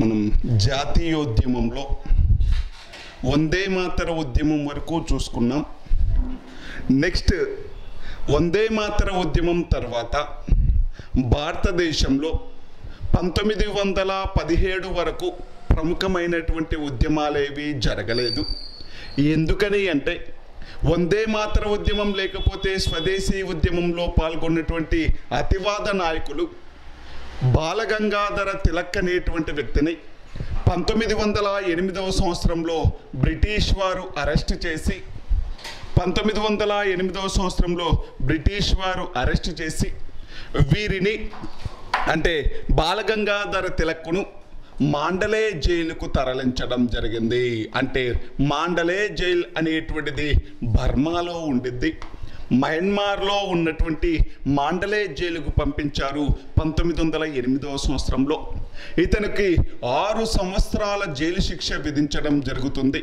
మనం జాతీయోద్యమంలో వందే మాతర ఉద్యమం వరకు చూసుకున్నాం. నెక్స్ట్ వందే మాతర ఉద్యమం తర్వాత భారతదేశంలో పంతొమ్మిది వందల పదిహేడు వరకు ప్రముఖమైనటువంటి ఉద్యమాలేవి జరగలేదు. ఎందుకని అంటే వందే మాతర ఉద్యమం లేకపోతే స్వదేశీ ఉద్యమంలో పాల్గొన్నటువంటి అతివాద నాయకులు బాలగంగాధర తిలక్ అనేటువంటి వ్యక్తిని పంతొమ్మిది వందల ఎనిమిదవ సంవత్సరంలో బ్రిటిష్ వారు అరెస్ట్ చేసి పంతొమ్మిది వందల ఎనిమిదవ సంవత్సరంలో బ్రిటిష్ వారు అరెస్ట్ చేసి వీరిని అంటే బాలగంగాధర తిలక్కును మాండలే జైలుకు తరలించడం జరిగింది. అంటే మాండలే జైల్ అనేటువంటిది బర్మాలో ఉండిద్ది. మయన్మార్లో ఉన్నటువంటి మాండలే జైలుకు పంపించారు పంతొమ్మిది వందల ఎనిమిదవ సంవత్సరంలో. ఇతనికి ఆరు సంవత్సరాల జైలు శిక్ష విధించడం జరుగుతుంది.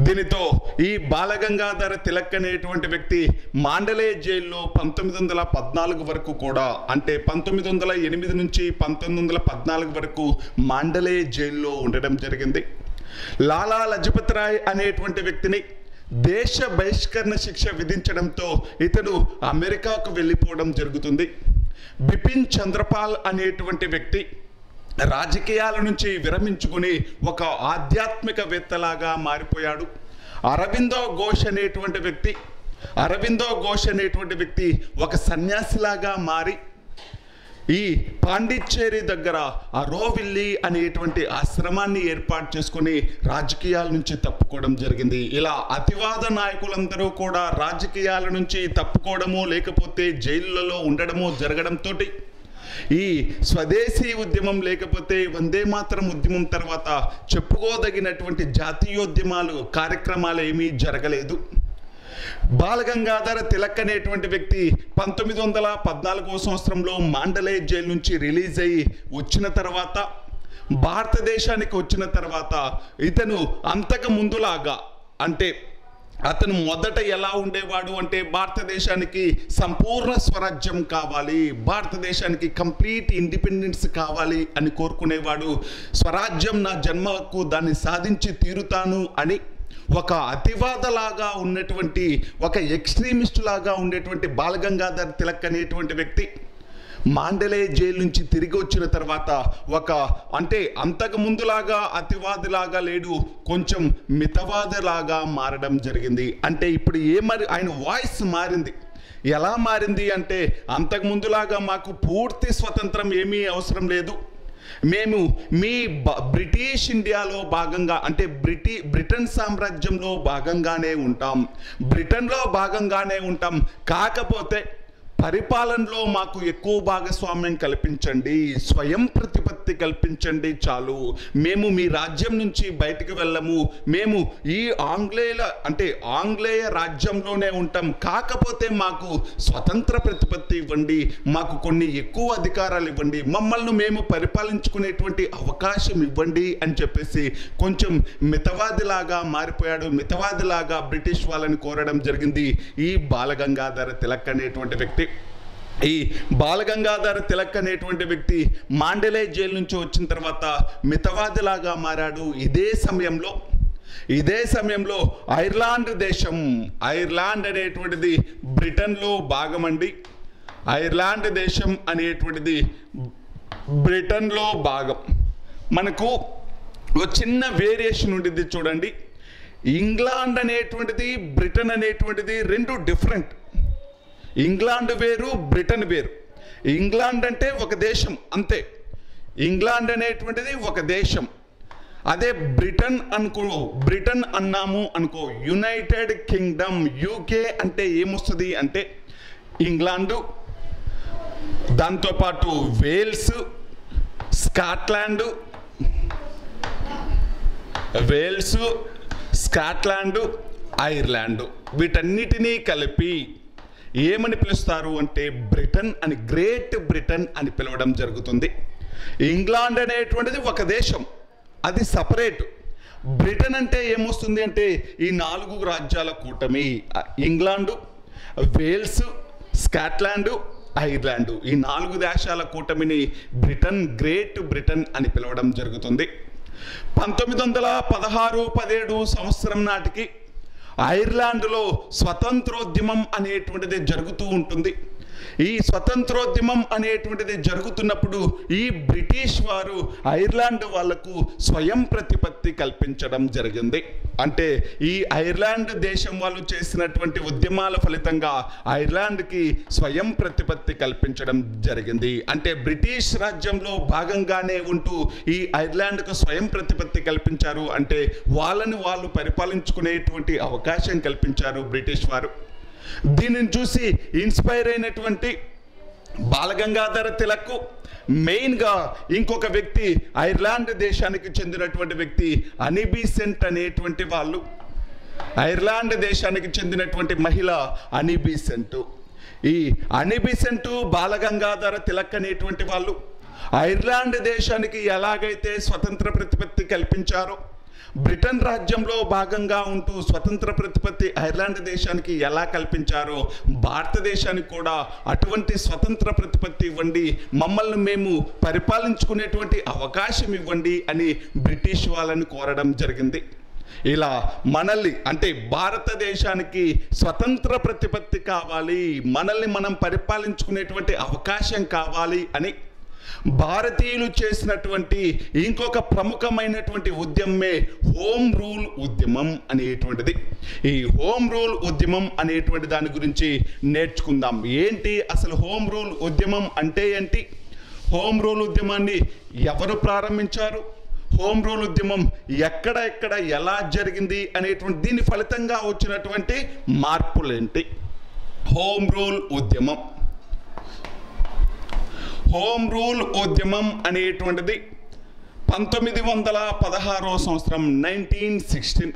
దీనితో ఈ బాలగంగాధర తిలక్ అనేటువంటి వ్యక్తి మాండలే జైల్లో పంతొమ్మిది వందల పద్నాలుగు వరకు కూడా అంటే పంతొమ్మిది వందల ఎనిమిది నుంచి పంతొమ్మిది వందల పద్నాలుగు వరకు మాండలే జైల్లో ఉండడం జరిగింది. లాలా లజపత్ రాయ్ అనేటువంటి వ్యక్తిని దేశ బహిష్కరణ శిక్ష విధించడంతో ఇతడు అమెరికాకు వెళ్ళిపోవడం జరుగుతుంది. బిపిన్ చంద్రపాల్ అనేటువంటి వ్యక్తి రాజకీయాల నుంచి విరమించుకుని ఒక ఆధ్యాత్మికవేత్తలాగా మారిపోయాడు. అరవిందో ఘోష్ అనేటువంటి వ్యక్తి అరవిందో ఘోష్ అనేటువంటి వ్యక్తి ఒక సన్యాసిలాగా మారి ఈ పాండిచ్చేరి దగ్గర అరోవిల్లి అనేటువంటి ఆశ్రమాన్ని ఏర్పాటు చేసుకుని రాజకీయాల నుంచి తప్పుకోవడం జరిగింది. ఇలా అతివాద నాయకులందరూ కూడా రాజకీయాల నుంచి తప్పుకోవడము లేకపోతే జైళ్ళలో ఉండడము జరగడంతో ఈ స్వదేశీ ఉద్యమం లేకపోతే వందే మాత్రం ఉద్యమం తర్వాత చెప్పుకోదగినటువంటి జాతీయోద్యమాలు కార్యక్రమాలు ఏమీ జరగలేదు. బాలగంగాధర తిలక్ అనేటువంటి వ్యక్తి పంతొమ్మిది వందల పద్నాలుగో సంవత్సరంలో మాండలే జైలు నుంచి రిలీజ్ అయ్యి వచ్చిన తర్వాత భారతదేశానికి వచ్చిన తర్వాత ఇతను అంతకు ముందులాగా అంటే అతను మొదట ఎలా ఉండేవాడు అంటే భారతదేశానికి సంపూర్ణ స్వరాజ్యం కావాలి భారతదేశానికి కంప్లీట్ ఇండిపెండెన్స్ కావాలి అని కోరుకునేవాడు. స్వరాజ్యం నా జన్మకు దాన్ని సాధించి తీరుతాను అని ఒక అతివాదలాగా ఉన్నటువంటి ఒక ఎక్స్ట్రీమిస్ట్ లాగా ఉండేటువంటి బాలగంగాధర్ తిలక్ అనేటువంటి వ్యక్తి మాండలే జైలు నుంచి తిరిగి వచ్చిన తర్వాత ఒక అంటే అంతకు ముందులాగా అతివాదిలాగా లేడు కొంచెం మితవాదిలాగా మారడం జరిగింది. అంటే ఇప్పుడు ఏ మరి ఆయన వాయిస్ మారింది. ఎలా మారింది అంటే అంతకు ముందులాగా మాకు పూర్తి స్వతంత్రం ఏమీ అవసరం లేదు. మేము మీ బ- బ్రిటిష్ ఇండియాలో భాగంగా అంటే బ్రిటి బ్రిటన్ సామ్రాజ్యంలో భాగంగానే ఉంటాం. బ్రిటన్లో భాగంగానే ఉంటాం. కాకపోతే పరిపాలనలో మాకు ఎక్కువ భాగస్వామ్యం కల్పించండి స్వయం ప్రతిపత్తి కల్పించండి చాలు. మేము మీ రాజ్యం నుంచి బయటికి వెళ్ళము. మేము ఈ ఆంగ్లేయుల అంటే ఆంగ్లేయ రాజ్యంలోనే ఉంటాం. కాకపోతే మాకు స్వతంత్ర ప్రతిపత్తి ఇవ్వండి. మాకు కొన్ని ఎక్కువ అధికారాలు ఇవ్వండి. మమ్మల్ని మేము పరిపాలించుకునేటువంటి అవకాశం ఇవ్వండి అని చెప్పేసి కొంచెం మితవాదిలాగా మారిపోయాడు. మితవాదిలాగా బ్రిటిష్ వాళ్ళని కోరడం జరిగింది. ఈ బాలగంగాధర తిలక్ అనేటువంటి వ్యక్తి. ఈ బాలగంగాధర తిలక్ అనేటువంటి వ్యక్తి మాండలే జైలు నుంచి వచ్చిన తర్వాత మితవాదిలాగా మారాడు. ఇదే సమయంలో ఇదే సమయంలో ఐర్లాండ్ దేశం ఐర్లాండ్ అనేటువంటిది బ్రిటన్లో భాగమండి. ఐర్లాండ్ దేశం అనేటువంటిది బ్రిటన్లో భాగం. మనకు ఒక చిన్న వేరియేషన్ ఉండిద్ది చూడండి. ఇంగ్లాండ్ అనేటువంటిది బ్రిటన్ అనేటువంటిది రెండు డిఫరెంట్. ఇంగ్లాండ్ వేరు బ్రిటన్ వేరు ఇంగ్లాండ్ అంటే ఒక దేశం అంతే. ఇంగ్లాండ్ అనేటువంటిది ఒక దేశం. అదే బ్రిటన్ అనుకో బ్రిటన్ అన్నాము అనుకో యునైటెడ్ కింగ్డమ్ యూకే అంటే ఏమొస్తుంది అంటే ఇంగ్లాండు దాంతోపాటు Wales Scotland Wales Scotland Ireland. వీటన్నిటినీ కలిపి ఏమని పిలుస్తారు అంటే బ్రిటన్ అని గ్రేట్ బ్రిటన్ అని పిలవడం జరుగుతుంది. ఇంగ్లాండ్ అనేటువంటిది ఒక దేశం. అది సపరేట్. బ్రిటన్ అంటే ఏమొస్తుంది అంటే ఈ నాలుగు రాజ్యాల కూటమి. England Wales Scotland Ireland. ఈ నాలుగు దేశాల కూటమిని బ్రిటన్ గ్రేట్ బ్రిటన్ అని పిలవడం జరుగుతుంది. పంతొమ్మిది వందల పదహారు పదిహేడు సంవత్సరం నాటికి ఐర్లాండ్లో స్వతంత్రోద్యమం అనేటువంటిది జరుగుతూ ఉంటుంది. ఈ స్వతంత్రోద్యమం అనేటువంటిది జరుగుతున్నప్పుడు ఈ బ్రిటిష్ వారు ఐర్లాండ్ వాళ్ళకు స్వయం ప్రతిపత్తి కల్పించడం జరిగింది. అంటే ఈ ఐర్లాండ్ దేశం వాళ్ళు చేసినటువంటి ఉద్యమాల ఫలితంగా ఐర్లాండ్కి స్వయం ప్రతిపత్తి కల్పించడం జరిగింది. అంటే బ్రిటిష్ రాజ్యంలో భాగంగానే ఉంటూ ఈ ఐర్లాండ్కు స్వయం ప్రతిపత్తి కల్పించారు. అంటే వాళ్ళని వాళ్ళు పరిపాలించుకునేటువంటి అవకాశం కల్పించారు బ్రిటిష్ వారు. దీనిని చూసి ఇన్స్పైర్ అయినటువంటి బాలగంగాధర తిలక్ మెయిన్గా ఇంకొక వ్యక్తి ఐర్లాండ్ దేశానికి చెందినటువంటి వ్యక్తి అనిబీసెంట్ అనేటువంటి వాళ్ళు. ఐర్లాండ్ దేశానికి చెందినటువంటి మహిళ అనిబీసెంట్ ఈ అనిబీసెంట్ బాలగంగాధర తిలక్ అనేటువంటి వాళ్ళు. ఐర్లాండ్ దేశానికి ఎలాగైతే స్వతంత్ర ప్రతిపత్తి కల్పించారో బ్రిటన్ రాజ్యంలో భాగంగా ఉంటూ స్వతంత్ర ప్రతిపత్తి ఐర్లాండ్ దేశానికి ఎలా కల్పించారో భారతదేశానికి కూడా అటువంటి స్వతంత్ర ప్రతిపత్తి ఇవ్వండి మమ్మల్ని మేము పరిపాలించుకునేటువంటి అవకాశం ఇవ్వండి అని బ్రిటిష్ వాళ్ళని కోరడం జరిగింది. ఇలా మనల్ని అంటే భారతదేశానికి స్వతంత్ర ప్రతిపత్తి కావాలి మనల్ని మనం పరిపాలించుకునేటువంటి అవకాశం కావాలి అని భారతీయులు చేసినటువంటి ఇంకొక ప్రముఖమైనటువంటి ఉద్యమమే హోమ్ రూల్ ఉద్యమం అనేటువంటిది. ఈ హోమ్ రూల్ ఉద్యమం అనేటువంటి దాని గురించి నేర్చుకుందాం. ఏంటి అసలు హోమ్ రూల్ ఉద్యమం అంటే ఏంటి? హోమ్ రూల్ ఉద్యమాన్ని ఎవరు ప్రారంభించారు? హోమ్ రూల్ ఉద్యమం ఎక్కడ ఎక్కడ ఎలా జరిగింది అనేటువంటి దీని ఫలితంగా వచ్చినటువంటి మార్పులేంటి? హోమ్ రూల్ ఉద్యమం. హోమ్ రూల్ ఉద్యమం అనేటువంటిది పంతొమ్మిది వందల పదహారో సంవత్సరం నైన్టీన్ సిక్స్టీన్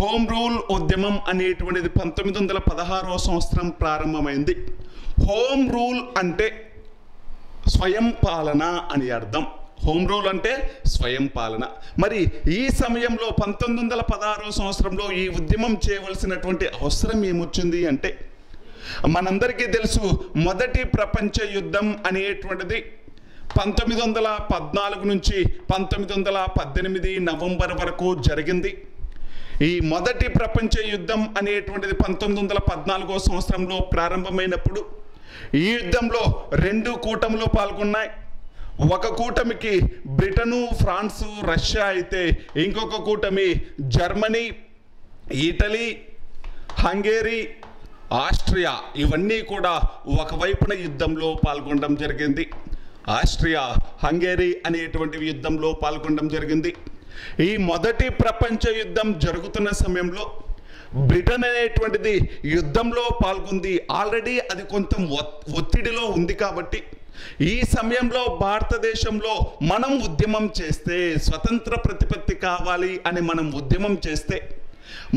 హోమ్ రూల్ ఉద్యమం అనేటువంటిది పంతొమ్మిది వందల పదహారో సంవత్సరం ప్రారంభమైంది. హోమ్ రూల్ అంటే స్వయం పాలన అని అర్థం. హోమ్ రూల్ అంటే స్వయం పాలన. మరి ఈ సమయంలో పంతొమ్మిది వందల పదహారో సంవత్సరంలో ఈ ఉద్యమం చేయవలసినటువంటి అవసరం ఏమొచ్చింది అంటే మనందరికీ తెలుసు మొదటి ప్రపంచ యుద్ధం అనేటువంటిది పంతొమ్మిది వందల పద్నాలుగు నుంచి పంతొమ్మిది వందల పద్దెనిమిది నవంబర్ వరకు జరిగింది. ఈ మొదటి ప్రపంచ యుద్ధం అనేటువంటిది పంతొమ్మిది వందల పద్నాలుగో సంవత్సరంలో ప్రారంభమైనప్పుడు ఈ యుద్ధంలో రెండు కూటములు పాల్గొన్నాయి. ఒక కూటమికి బ్రిటను ఫ్రాన్సు రష్యా అయితే ఇంకొక కూటమి జర్మనీ ఇటలీ హంగేరీ ఆస్ట్రియా ఇవన్నీ కూడా ఒకవైపున యుద్ధంలో పాల్గొనడం జరిగింది. ఆస్ట్రియా హంగేరీ అనేటువంటి యుద్ధంలో పాల్గొనడం జరిగింది. ఈ మొదటి ప్రపంచ యుద్ధం జరుగుతున్న సమయంలో బ్రిటన్ అనేటువంటిది యుద్ధంలో పాల్గొంది. ఆల్రెడీ అది కొంత ఒత్- ఒత్తిడిలో ఉంది కాబట్టి ఈ సమయంలో భారతదేశంలో మనం ఉద్యమం చేస్తే స్వతంత్ర ప్రతిపత్తి కావాలి అని మనం ఉద్యమం చేస్తే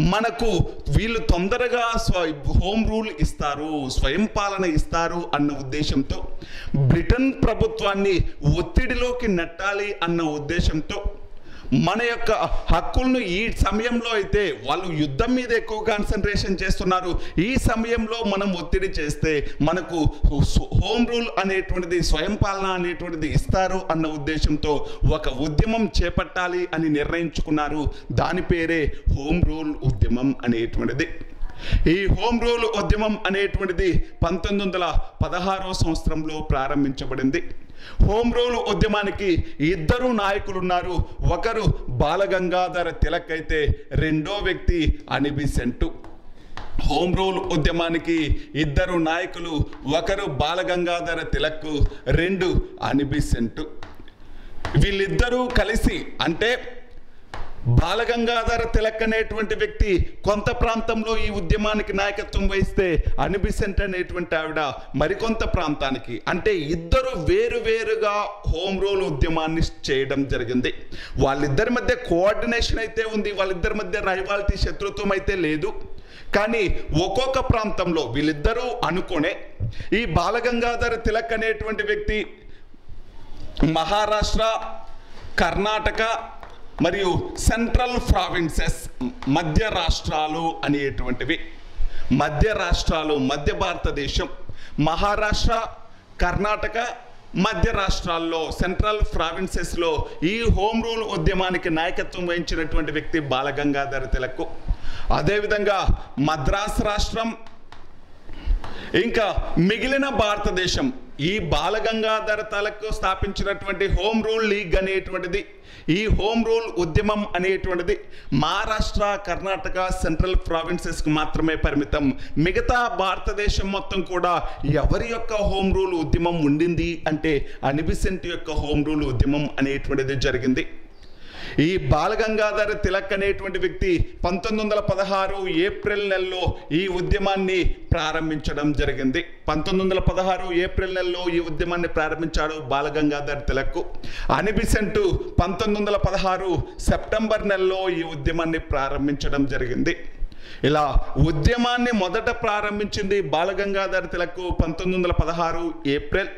మనకు వీళ్ళు తొందరగా స్వ హోమ్ రూల్ ఇస్తారు స్వయం పాలన ఇస్తారు అన్న ఉద్దేశంతో బ్రిటన్ ప్రభుత్వాన్ని ఒత్తిడిలోకి నెట్టాలి అన్న ఉద్దేశంతో మన యొక్క హక్కులను ఈ సమయంలో అయితే వాళ్ళు యుద్ధం మీద ఎక్కువ కాన్సన్ట్రేషన్ చేస్తున్నారు. ఈ సమయంలో మనం ఒత్తిడి చేస్తే మనకు హోమ్ రూల్ అనేటువంటిది స్వయం పాలన అనేటువంటిది ఇస్తారు అన్న ఉద్దేశంతో ఒక ఉద్యమం చేపట్టాలి అని నిర్ణయించుకున్నారు. దాని పేరే హోమ్ రూల్ ఉద్యమం అనేటువంటిది. ఈ హోమ్ రూల్ ఉద్యమం అనేటువంటిది పంతొమ్మిది వందల పదహారో సంవత్సరంలో ప్రారంభించబడింది. హోమ్ రూల్ ఉద్యమానికి ఇద్దరు నాయకులు ఉన్నారు ఒకరు బాలగంగాధర తిలక్ అయితే రెండో వ్యక్తి అనిబిసెంటు హోమ్ రూల్ ఉద్యమానికి ఇద్దరు నాయకులు ఒకరు బాలగంగాధర తిలక్ రెండు అనిబిసెంటు వీళ్ళిద్దరూ కలిసి అంటే బాలగంగాధర తిలక్ అనేటువంటి వ్యక్తి కొంత ప్రాంతంలో ఈ ఉద్యమానికి నాయకత్వం వహిస్తే అనిబిసెంట్ అనేటువంటి ఆవిడ మరికొంత ప్రాంతానికి. అంటే ఇద్దరు వేరు వేరుగా హోమ్ రూల్ ఉద్యమాన్ని చేయడం జరిగింది. వాళ్ళిద్దరి మధ్య కోఆర్డినేషన్ అయితే ఉంది వాళ్ళిద్దరి మధ్య రైవాలిటీ శత్రుత్వం అయితే లేదు. కానీ ఒక్కొక్క ప్రాంతంలో వీళ్ళిద్దరూ అనుకునే ఈ బాలగంగాధర తిలక్ అనేటువంటి వ్యక్తి మహారాష్ట్ర కర్ణాటక మరియు సెంట్రల్ ప్రావిన్సెస్ మధ్య రాష్ట్రాలు అనేటువంటివి. మధ్య రాష్ట్రాలు మధ్య భారతదేశం మహారాష్ట్ర కర్ణాటక మధ్య రాష్ట్రాల్లో సెంట్రల్ ప్రావిన్సెస్లో ఈ హోమ్ రూల్ ఉద్యమానికి నాయకత్వం వహించినటువంటి వ్యక్తి బాలగంగాధర తిలక్. అదేవిధంగా మద్రాస్ రాష్ట్రం ఇంకా మిగిలిన భారతదేశం ఈ బాలగంగాధర తలకు స్థాపించినటువంటి హోమ్ రూల్ లీగ్ అనేటువంటిది ఈ హోమ్ రూల్ ఉద్యమం అనేటువంటిది మహారాష్ట్ర కర్ణాటక సెంట్రల్ ప్రావిన్సెస్కి మాత్రమే పరిమితం. మిగతా భారతదేశం మొత్తం కూడా ఎవరి యొక్క హోమ్ రూల్ ఉద్యమం ఉండింది అంటే అనిబిసెంట్ యొక్క హోమ్ రూల్ ఉద్యమం అనేటువంటిది జరిగింది. ఈ బాలగంగాధర తిలక్ అనేటువంటి వ్యక్తి పంతొమ్మిది వందల పదహారు ఏప్రిల్ నెలలో ఈ ఉద్యమాన్ని ప్రారంభించడం జరిగింది. పంతొమ్మిది వందల పదహారు ఏప్రిల్ నెలలో ఈ ఉద్యమాన్ని ప్రారంభించాడు బాలగంగాధర్ తిలక్. అనిబిసెంట్ పంతొమ్మిది వందల పదహారు సెప్టెంబర్ నెలలో ఈ ఉద్యమాన్ని ప్రారంభించడం జరిగింది. ఇలా ఉద్యమాన్ని మొదట ప్రారంభించింది బాలగంగాధర్ తిలక్ పంతొమ్మిది వందల పదహారు ఏప్రిల్.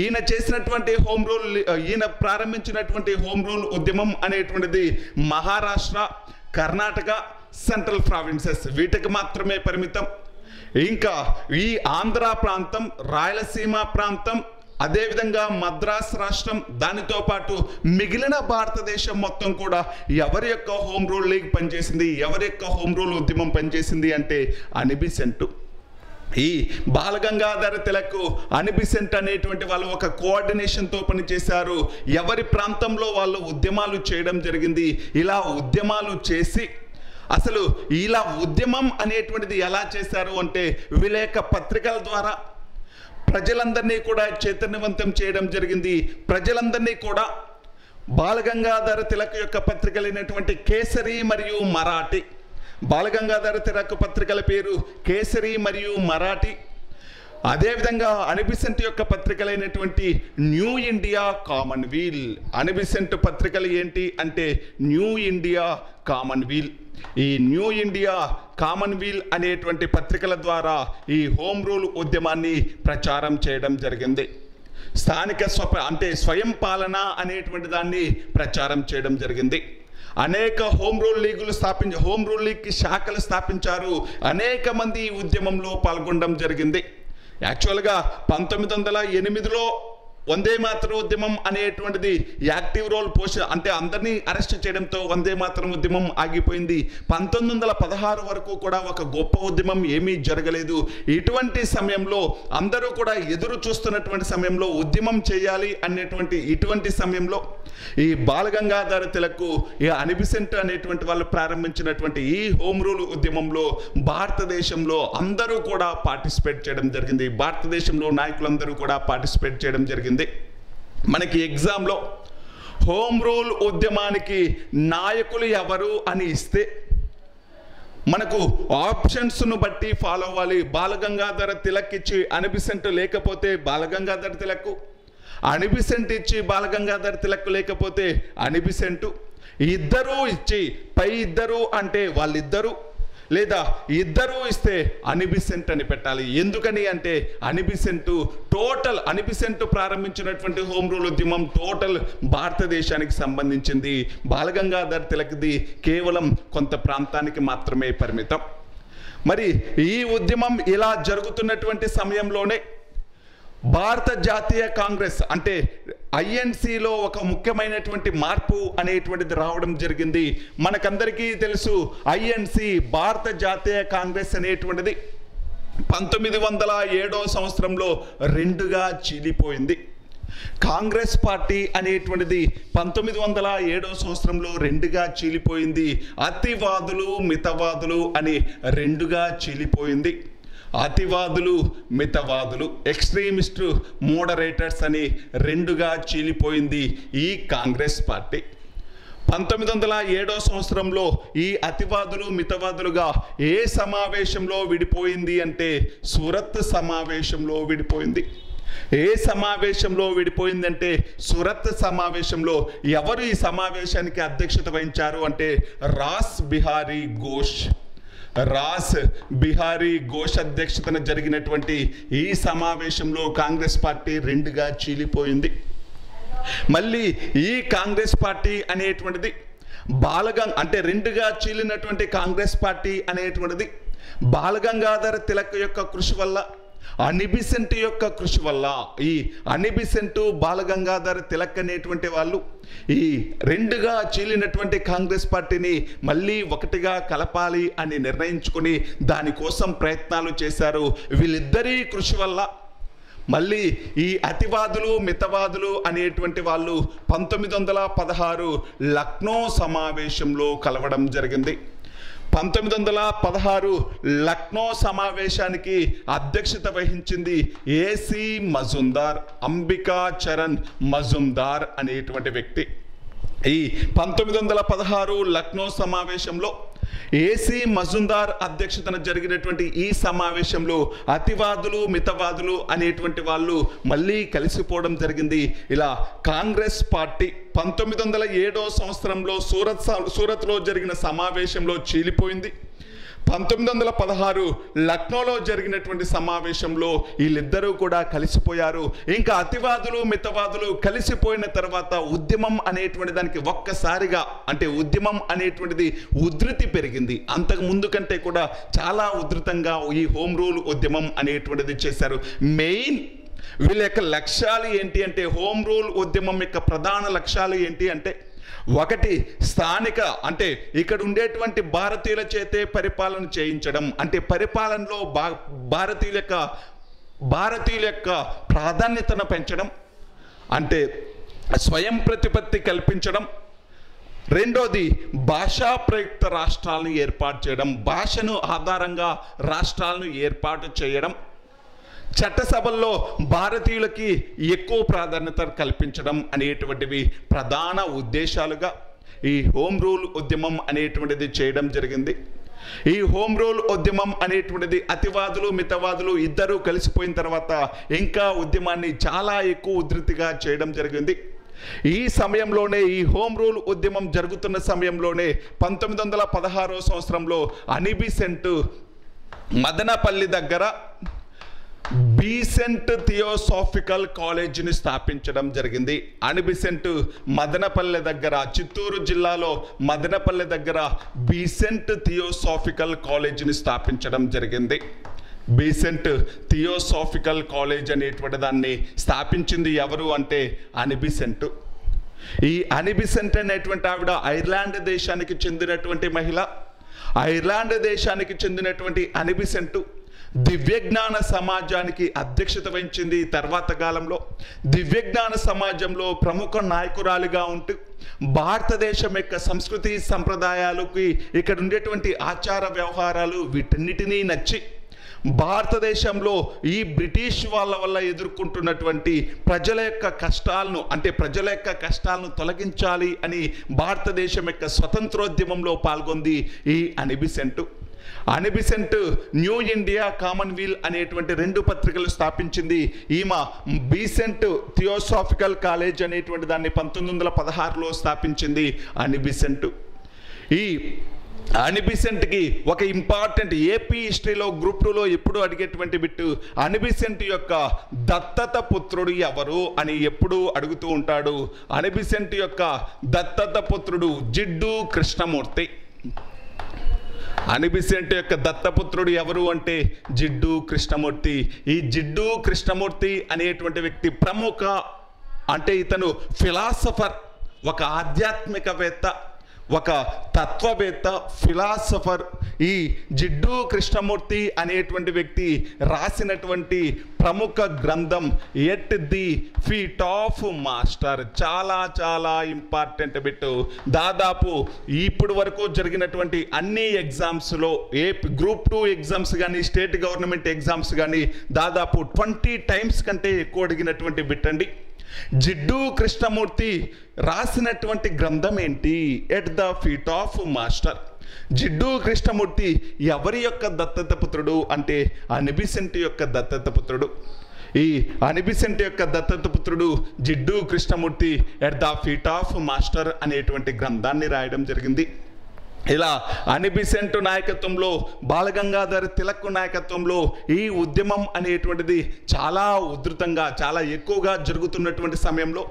ఈయన చేసినటువంటి హోమ్ రూల్ ఈయన ప్రారంభించినటువంటి హోమ్ రూల్ ఉద్యమం అనేటువంటిది మహారాష్ట్ర కర్ణాటక సెంట్రల్ ప్రావిన్సెస్. వీటికి మాత్రమే పరిమితం. ఇంకా ఈ ఆంధ్ర ప్రాంతం రాయలసీమ ప్రాంతం అదేవిధంగా మద్రాస్ రాష్ట్రం దానితో పాటు మిగిలిన భారతదేశం మొత్తం కూడా ఎవరి యొక్క హోమ్ రూల్ లీగ్ పనిచేసింది ఎవరి యొక్క హోమ్ రూల్ ఉద్యమం పనిచేసింది అంటే అనిబిసెంటు. ఈ బాలగంగాధర తిలక్ అనిబిసెంట్ అనేటువంటి వాళ్ళు ఒక కోఆర్డినేషన్తో పనిచేశారు. ఎవరి ప్రాంతంలో వాళ్ళు ఉద్యమాలు చేయడం జరిగింది? ఇలా ఉద్యమాలు చేసి అసలు ఇలా ఉద్యమం అనేటువంటిది ఎలా చేశారు అంటే విలేక పత్రికల ద్వారా ప్రజలందరినీ కూడా చైతన్యవంతం చేయడం జరిగింది. ప్రజలందరినీ కూడా బాలగంగాధర తిలక్ యొక్క పత్రికలైనటువంటి కేసరి మరియు మరాఠీ బాలగంగాధర తిలక్ పత్రికల పేరు కేసరి మరియు మరాఠీ. అదేవిధంగా అనిబిసెంట్ యొక్క పత్రికలైనటువంటి New India Commonweal Annie Besant పత్రికలు ఏంటి అంటే న్యూ ఇండియా కామన్వీల్. ఈ న్యూ ఇండియా కామన్వీల్ అనేటువంటి పత్రికల ద్వారా ఈ హోమ్ రూల్ ఉద్యమాన్ని ప్రచారం చేయడం జరిగింది. స్థానిక స్వప అంటే స్వయం పాలన అనేటువంటి దాన్ని ప్రచారం చేయడం జరిగింది. అనేక హోమ్ రూల్ లీగులు స్థాపించ హోమ్ రూల్ లీగ్కి శాఖలు స్థాపించారు. అనేక మంది ఈ ఉద్యమంలో పాల్గొనడం జరిగింది. యాక్చువల్గా పంతొమ్మిది వందల ఎనిమిదిలో వందే మాతరం ఉద్యమం అనేటువంటిది యాక్టివ్ రోల్ పోష అంటే అందరినీ అరెస్ట్ చేయడంతో వందే మాతరం ఉద్యమం ఆగిపోయింది. పంతొమ్మిది వందల పదహారు వరకు కూడా ఒక గొప్ప ఉద్యమం ఏమీ జరగలేదు. ఇటువంటి సమయంలో అందరూ కూడా ఎదురు చూస్తున్నటువంటి సమయంలో ఉద్యమం చేయాలి అనేటువంటి ఇటువంటి సమయంలో ఈ బాలగంగాధర తిలకు ఈ అనిబిసెంట్ అనేటువంటి వాళ్ళు ప్రారంభించినటువంటి ఈ హోమ్ రూల్ ఉద్యమంలో భారతదేశంలో అందరూ కూడా పార్టిసిపేట్ చేయడం జరిగింది. భారతదేశంలో నాయకులందరూ కూడా పార్టిసిపేట్ చేయడం జరిగింది. మనకి ఎగ్జామ్లో హోమ్ రూల్ ఉద్యమానికి నాయకులు ఎవరు అని ఇస్తే మనకు ఆప్షన్స్ను బట్టి ఫాలో అవ్వాలి. బాలగంగాధర తిలక్ ఇచ్చి అనిబిసెంట్ లేకపోతే బాలగంగాధర తిలక్ అనిబిసెంట్ ఇచ్చి బాలగంగాధర తిలక్ లేకపోతే అనిబిసెంటు ఇద్దరూ ఇచ్చి పై ఇద్దరు అంటే వాళ్ళిద్దరూ లేదా ఇద్దరూ ఇస్తే అనిబిసెంట్ అని పెట్టాలి. ఎందుకని అంటే Annie Besant total Annie Besant ప్రారంభించినటువంటి హోమ్ రూల్ ఉద్యమం టోటల్ భారతదేశానికి సంబంధించింది. బాలగంగాధర్ తిలక్ది కేవలం కొంత ప్రాంతానికి మాత్రమే పరిమితం. మరి ఈ ఉద్యమం ఇలా జరుగుతున్నటువంటి సమయంలోనే భారత జాతీయ కాంగ్రెస్ అంటే ఐఎన్సిలో ఒక ముఖ్యమైనటువంటి మార్పు అనేటువంటిది రావడం జరిగింది. మనకందరికీ తెలుసు ఐఎన్సి భారత జాతీయ కాంగ్రెస్ అనేటువంటిది పంతొమ్మిది వందల ఏడో సంవత్సరంలో రెండుగా చీలిపోయింది. కాంగ్రెస్ పార్టీ అనేటువంటిది పంతొమ్మిది వందల ఏడో సంవత్సరంలో రెండుగా చీలిపోయింది. అతివాదులు మితవాదులు అని రెండుగా చీలిపోయింది. అతివాదులు మితవాదులు ఎక్స్ట్రీమిస్టు మోడరేటర్స్ అని రెండుగా చీలిపోయింది ఈ కాంగ్రెస్ పార్టీ. పంతొమ్మిది వందల ఏడో సంవత్సరంలో ఈ అతివాదులు మితవాదులుగా ఏ సమావేశంలో విడిపోయింది అంటే సూరత్ సమావేశంలో విడిపోయింది. ఏ సమావేశంలో విడిపోయిందంటే సురత్ సమావేశంలో ఎవరు ఈ సమావేశానికి అధ్యక్షత వహించారు అంటే రాస్ బిహారీ ఘోష్. రాస్ బిహారీ ఘోష్ అధ్యక్షతన జరిగినటువంటి ఈ సమావేశంలో కాంగ్రెస్ పార్టీ రెండుగా చీలిపోయింది. మళ్ళీ ఈ కాంగ్రెస్ పార్టీ అనేటువంటిది బాలగం అంటే రెండుగా చీలినటువంటి కాంగ్రెస్ పార్టీ అనేటువంటిది బాలగంగాధర తిలక్ యొక్క కృషి వల్ల అనిబిసెంట్ యొక్క కృషి వల్ల ఈ అనిబిసెంట్ బాలగంగాధర్ తిలక్ అనేటువంటి వాళ్ళు ఈ రెండుగా చీలినటువంటి కాంగ్రెస్ పార్టీని మళ్ళీ ఒకటిగా కలపాలి అని నిర్ణయించుకుని దానికోసం ప్రయత్నాలు చేశారు. వీళ్ళిద్దరి కృషి వల్ల మళ్ళీ ఈ అతివాదులు మితవాదులు అనేటువంటి వాళ్ళు పంతొమ్మిది వందల పదహారు లక్నో సమావేశంలో కలవడం జరిగింది. పంతొమ్మిది వందల పదహారు లక్నో సమావేశానికి అధ్యక్షత వహించింది ఏసీ మజుందార్ అంబికా చరణ్ మజుందార్ అనేటువంటి వ్యక్తి. ఈ పంతొమ్మిది వందల పదహారు లక్నో సమావేశంలో ఏసీ మజుందార్ అధ్యక్షతన జరిగినటువంటి ఈ సమావేశంలో అతివాదులు మితవాదులు అనేటువంటి వాళ్ళు మళ్ళీ కలిసిపోవడం జరిగింది. ఇలా కాంగ్రెస్ పార్టీ పంతొమ్మిది వందల ఏడో సంవత్సరంలో సూరత్ స- సూరత్లో జరిగిన సమావేశంలో చీలిపోయింది. పంతొమ్మిది వందల పదహారు లక్నోలో జరిగినటువంటి సమావేశంలో వీళ్ళిద్దరూ కూడా కలిసిపోయారు. ఇంకా అతివాదులు మితవాదులు కలిసిపోయిన తర్వాత ఉద్యమం అనేటువంటి దానికి ఒక్కసారిగా అంటే ఉద్యమం అనేటువంటిది ఉధృతి పెరిగింది. అంతకు ముందు కంటే కూడా చాలా ఉధృతంగా ఈ హోమ్ రూల్ ఉద్యమం అనేటువంటిది చేశారు. మెయిన్ వీళ్ళ యొక్క లక్ష్యాలు ఏంటి అంటే హోమ్ రూల్ ఉద్యమం యొక్క ప్రధాన లక్ష్యాలు ఏంటి అంటే ఒకటి స్థానిక అంటే ఇక్కడ ఉండేటువంటి భారతీయుల చేతే పరిపాలన చేయించడం. అంటే పరిపాలనలో భా భారతీయుల యొక్క భారతీయుల యొక్క ప్రాధాన్యతను పెంచడం. అంటే స్వయం ప్రతిపత్తి కల్పించడం. రెండోది భాషా ప్రయుక్త రాష్ట్రాలను ఏర్పాటు చేయడం. భాషను ఆధారంగా రాష్ట్రాలను ఏర్పాటు చేయడం. చట్టసభల్లో భారతీయులకి ఎక్కువ ప్రాధాన్యత కల్పించడం అనేటువంటివి ప్రధాన ఉద్దేశాలుగా ఈ హోమ్ రూల్ ఉద్యమం అనేటువంటిది చేయడం జరిగింది. ఈ హోమ్ రూల్ ఉద్యమం అనేటువంటిది అతివాదులు మితవాదులు ఇద్దరూ కలిసిపోయిన తర్వాత ఇంకా ఉద్యమాన్ని చాలా ఎక్కువ ఉధృతిగా చేయడం జరిగింది. ఈ సమయంలోనే ఈ హోమ్ రూల్ ఉద్యమం జరుగుతున్న సమయంలోనే పంతొమ్మిది వందల పదహారో సంవత్సరంలో అనిబిసెంట్ మదనపల్లి దగ్గర బీసెంట్ థియోసాఫికల్ కాలేజీని స్థాపించడం జరిగింది. అనిబిసెంట్ మదనపల్లె దగ్గర చిత్తూరు జిల్లాలో మదనపల్లె దగ్గర బీసెంట్ థియోసాఫికల్ కాలేజీని స్థాపించడం జరిగింది. బీసెంట్ థియోసాఫికల్ కాలేజ్ అనేటువంటి దాన్ని స్థాపించింది ఎవరు అంటే అనిబిసెంట్ ఈ అనిబిసెంట్ అనేటువంటి ఆవిడ ఐర్లాండ్ దేశానికి చెందినటువంటి మహిళ. ఐర్లాండ్ దేశానికి చెందినటువంటి అనిబిసెంటు దివ్యజ్ఞాన సమాజానికి అధ్యక్షత వహించింది తర్వాత కాలంలో. దివ్యజ్ఞాన సమాజంలో ప్రముఖ నాయకురాలిగా ఉంటూ భారతదేశం యొక్క సంస్కృతి సంప్రదాయాలకి ఇక్కడ ఉండేటువంటి ఆచార వ్యవహారాలు వీటన్నిటినీ నచ్చి భారతదేశంలో ఈ బ్రిటిష్ వాళ్ళ వల్ల ఎదుర్కొంటున్నటువంటి ప్రజల యొక్క కష్టాలను అంటే ప్రజల యొక్క కష్టాలను తొలగించాలి అని భారతదేశం యొక్క స్వతంత్రోద్యమంలో పాల్గొంది ఈ Annie Besant Annie Besant New India Commonweal అనేటువంటి రెండు పత్రికలు స్థాపించింది ఈమె బీసెంట్ థియోసాఫికల్ కాలేజ్ అనేటువంటి దాన్ని పంతొమ్మిది వందల పదహారులో స్థాపించింది అనిబిసెంట్. ఈ అనిబిసెంట్కి ఒక ఇంపార్టెంట్ ఏపీ హిస్టరీలో గ్రూప్ టూలో ఎప్పుడు అడిగేటువంటి బిట్టు అనిబిసెంట్ యొక్క దత్తత పుత్రుడు ఎవరు అని ఎప్పుడు అడుగుతూ ఉంటాడు. అనిబిసెంట్ యొక్క దత్తత పుత్రుడు జిడ్డు కృష్ణమూర్తి. అనిబిసెంట్ యొక్క దత్తపుత్రుడు ఎవరు అంటే జిడ్డు కృష్ణమూర్తి. ఈ జిడ్డు కృష్ణమూర్తి అనేటువంటి వ్యక్తి ప్రముఖ అంటే ఇతను ఫిలాసఫర్ ఒక ఆధ్యాత్మికవేత్త. ఒక తత్వవేత్త ఫిలాసఫర్ ఈ జిడ్డు కృష్ణమూర్తి అనేటువంటి వ్యక్తి రాసినటువంటి ప్రముఖ గ్రంథం at the feet of master చాలా చాలా ఇంపార్టెంట్ బిట్ దాదాపు ఇప్పుడు వరకు జరిగినటువంటి అన్ని ఎగ్జామ్స్లో ఏ గ్రూప్ టూ ఎగ్జామ్స్ కానీ స్టేట్ గవర్నమెంట్ ఎగ్జామ్స్ కానీ దాదాపు ట్వంటీ టైమ్స్ కంటే ఎక్కువ అడిగినటువంటి బిట్ అండి. జిడ్డు కృష్ణమూర్తి రాసినటువంటి గ్రంథం ఏంటి? At the feet of master Jiddu Krishnamurti ఎవరి యొక్క దత్తత పుత్రుడు అంటే అనిబిసెంట్ యొక్క దత్తత పుత్రుడు. ఈ అనిబిసెంట్ యొక్క దత్తత పుత్రుడు Jiddu Krishnamurti at the feet of master అనేటువంటి గ్రంథాన్ని రాయడం జరిగింది. ఇలా అనిబిసెంట్ నాయకత్వంలో బాలగంగాధర్ తిలక్ నాయకత్వంలో ఈ ఉద్యమం అనేటువంటిది చాలా ఉధృతంగా చాలా ఎక్కువగా జరుగుతున్నటువంటి సమయంలో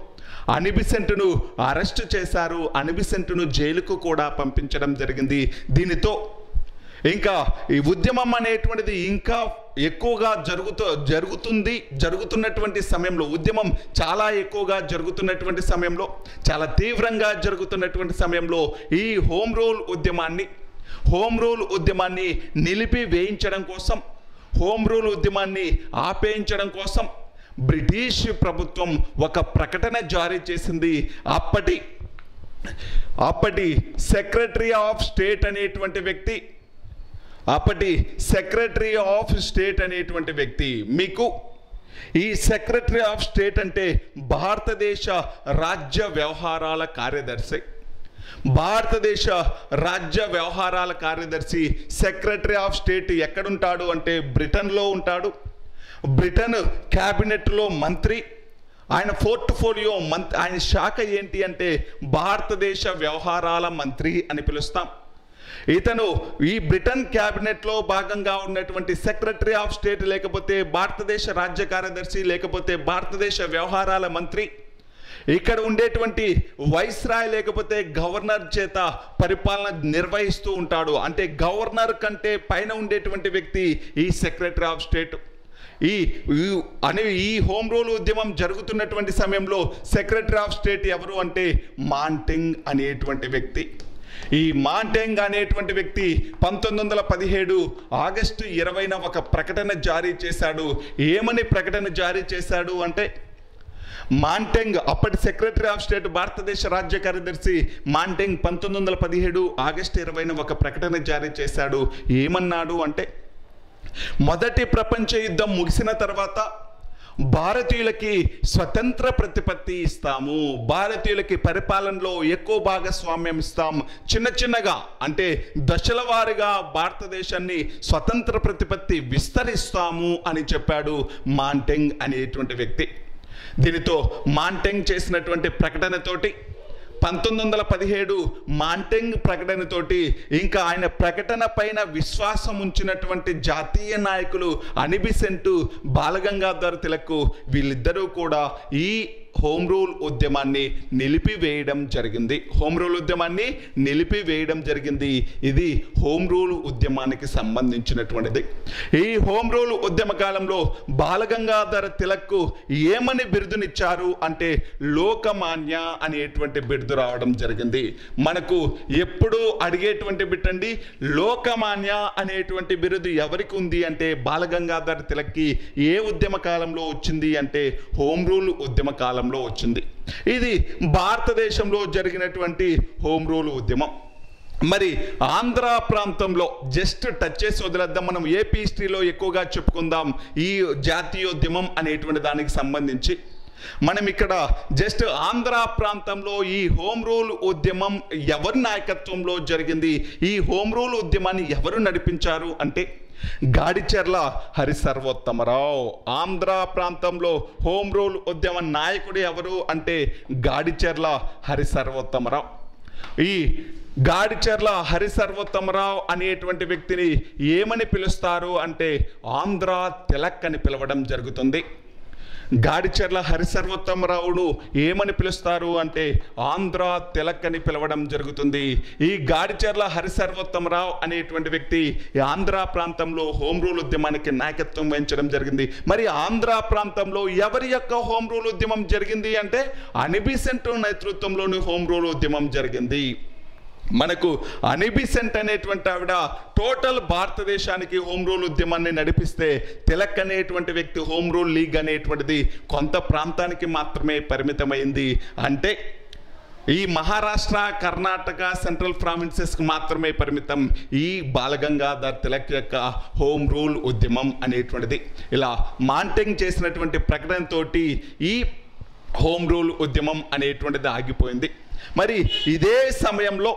అనిబిసెంట్ను అరెస్ట్ చేశారు. అనిబిసెంట్ను జైలుకు కూడా పంపించడం జరిగింది. దీనితో ఇంకా ఈ ఉద్యమం అనేటువంటిది ఇంకా ఎక్కువగా జరుగుతూ జరుగుతుంది జరుగుతున్నటువంటి సమయంలో ఉద్యమం చాలా ఎక్కువగా జరుగుతున్నటువంటి సమయంలో చాలా తీవ్రంగా జరుగుతున్నటువంటి సమయంలో ఈ హోమ్ రూల్ ఉద్యమాన్ని హోమ్ రూల్ ఉద్యమాన్ని నిలిపి వేయించడం కోసం హోమ్ రూల్ ఉద్యమాన్ని ఆపేయించడం కోసం బ్రిటిష్ ప్రభుత్వం ఒక ప్రకటన జారీ చేసింది. అప్పటి అప్పటి సెక్రటరీ ఆఫ్ స్టేట్ అనేటువంటి వ్యక్తి అప్పటి సెక్రటరీ ఆఫ్ స్టేట్ అనేటువంటి వ్యక్తి మీకు ఈ సెక్రటరీ ఆఫ్ స్టేట్ అంటే భారతదేశ రాజ్య వ్యవహారాల కార్యదర్శి భారతదేశ రాజ్య వ్యవహారాల కార్యదర్శి సెక్రటరీ ఆఫ్ స్టేట్ ఎక్కడుంటాడు అంటే బ్రిటన్లో ఉంటాడు. బ్రిటన్ క్యాబినెట్లో మంత్రి ఆయన పోర్ట్ఫోలియో మంత్ ఆయన శాఖ ఏంటి అంటే భారతదేశ వ్యవహారాల మంత్రి అని పిలుస్తాం. ఇతను ఈ బ్రిటన్ క్యాబినెట్లో భాగంగా ఉన్నటువంటి సెక్రటరీ ఆఫ్ స్టేట్ లేకపోతే భారతదేశ రాజ్య కార్యదర్శి లేకపోతే భారతదేశ వ్యవహారాల మంత్రి ఇక్కడ ఉండేటువంటి వైస్రాయ్ లేకపోతే గవర్నర్ చేత పరిపాలన నిర్వహిస్తూ ఉంటాడు. అంటే గవర్నర్ కంటే పైన ఉండేటువంటి వ్యక్తి ఈ సెక్రటరీ ఆఫ్ స్టేట్. ఈ అనే అని ఈ హోమ్ రూల్ ఉద్యమం జరుగుతున్నటువంటి సమయంలో సెక్రటరీ ఆఫ్ స్టేట్ ఎవరు అంటే మాంటింగ్ అనేటువంటి వ్యక్తి. ఈ మాంటెంగ్ అనేటువంటి వ్యక్తి పంతొమ్మిది వందల పదిహేడు ఆగస్టు ఇరవైన ఒక ప్రకటన జారీ చేశాడు. ఏమని ప్రకటన జారీ చేశాడు అంటే మాంటెంగ్ అప్పటి సెక్రటరీ ఆఫ్ స్టేట్ భారతదేశ రాజ్య కార్యదర్శి మాంటెంగ్ పంతొమ్మిది వందల పదిహేడు ఆగస్టు ఇరవైన ఒక ప్రకటన జారీ చేశాడు. ఏమన్నాడు అంటే మొదటి ప్రపంచ యుద్ధం ముగిసిన తర్వాత భారతీయులకి స్వతంత్ర ప్రతిపత్తి ఇస్తాము. భారతీయులకి పరిపాలనలో ఎక్కువ భాగస్వామ్యం ఇస్తాం. చిన్న చిన్నగా అంటే దశల వారీగా భారతదేశాన్ని స్వతంత్ర ప్రతిపత్తి విస్తరిస్తాము అని చెప్పాడు మాంటెంగ్ అనేటువంటి వ్యక్తి. దీనితో మాంటెంగ్ చేసినటువంటి ప్రకటనతోటి పంతొమ్మిది వందల పదిహేడు మాంటెంగ్ ప్రకటనతోటి ఇంకా ఆయన ప్రకటన పైన విశ్వాసం ఉంచినటువంటి జాతీయ నాయకులు అనిబిసెంటు బాలగంగాధర్ తిలక్ వీళ్ళిద్దరూ కూడా ఈ హోమ్ రూల్ ఉద్యమాన్ని నిలిపివేయడం జరిగింది. హోమ్ రూల్ ఉద్యమాన్ని నిలిపివేయడం జరిగింది. ఇది హోమ్ రూల్ ఉద్యమానికి సంబంధించినటువంటిది. ఈ హోమ్ రూల్ ఉద్యమ కాలంలో బాలగంగాధర తిలక్కు ఏమని బిరుదునిచ్చారు అంటే లోకమాన్య అనేటువంటి బిరుదు రావడం జరిగింది. మనకు ఎప్పుడు అడిగేటువంటి బిట్టండి లోకమాన్య అనేటువంటి బిరుదు ఎవరికి ఉంది అంటే బాలగంగాధర తిలక్కి ఏ ఉద్యమ కాలంలో వచ్చింది అంటే హోమ్ రూల్ ఉద్యమ కాలం కాలంలో వచ్చింది. ఇది భారతదేశంలో జరిగినటువంటి హోమ్ రూల్ ఉద్యమం. మరి ఆంధ్ర ప్రాంతంలో జస్ట్ టచ్ చేసి వదిలేద్దాం. మనం ఏపీ హిస్టరీలో ఎక్కువగా చెప్పుకుందాం ఈ జాతీయోద్యమం అనేటువంటి దానికి సంబంధించి. మనం ఇక్కడ జస్ట్ ఆంధ్ర ప్రాంతంలో ఈ హోమ్ రూల్ ఉద్యమం ఎవరి నాయకత్వంలో జరిగింది? ఈ హోమ్ రూల్ ఉద్యమాన్ని ఎవరు నడిపించారు అంటే గాడిచెర్ల హరిసర్వోత్తమరావు. ఆంధ్ర ప్రాంతంలో హోమ్ రూల్ ఉద్యమ నాయకుడు ఎవరు అంటే గాడిచెర్ల హరిసర్వోత్తమరావు. ఈ గాడిచెర్ల హరిసర్వోత్తమరావు అనేటువంటి వ్యక్తిని ఏమని పిలుస్తారు అంటే ఆంధ్ర తిలక్ అని పిలవడం జరుగుతుంది. గాడిచెర్ల హరిసర్వోత్తమరావుడు ఏమని పిలుస్తారు అంటే ఆంధ్ర తిలక్ అని పిలవడం జరుగుతుంది. ఈ గాడిచెర్ల హరిసర్వోత్తమరావు అనేటువంటి వ్యక్తి ఆంధ్ర ప్రాంతంలో హోమ్ రూల్ ఉద్యమానికి నాయకత్వం వహించడం జరిగింది. మరి ఆంధ్ర ప్రాంతంలో ఎవరి యొక్క హోమ్ రూల్ ఉద్యమం జరిగింది అంటే అనిబిసెంట్ నేతృత్వంలోని హోమ్ రూల్ ఉద్యమం జరిగింది. మనకు అనిబిసెంట్ అనేటువంటి ఆవిడ టోటల్ భారతదేశానికి హోమ్ రూల్ ఉద్యమాన్ని నడిపిస్తే తిలక్ అనేటువంటి వ్యక్తి హోమ్ రూల్ లీగ్ అనేటువంటిది కొంత ప్రాంతానికి మాత్రమే పరిమితమైంది అంటే ఈ మహారాష్ట్ర కర్ణాటక సెంట్రల్ ప్రావిన్సెస్కి మాత్రమే పరిమితం ఈ బాలగంగాధర్ తిలక్ యొక్క హోమ్ రూల్ ఉద్యమం అనేటువంటిది. ఇలా మాంటింగ్ చేసినటువంటి ప్రకటనతోటి ఈ హోమ్ రూల్ ఉద్యమం అనేటువంటిది ఆగిపోయింది. మరి ఇదే సమయంలో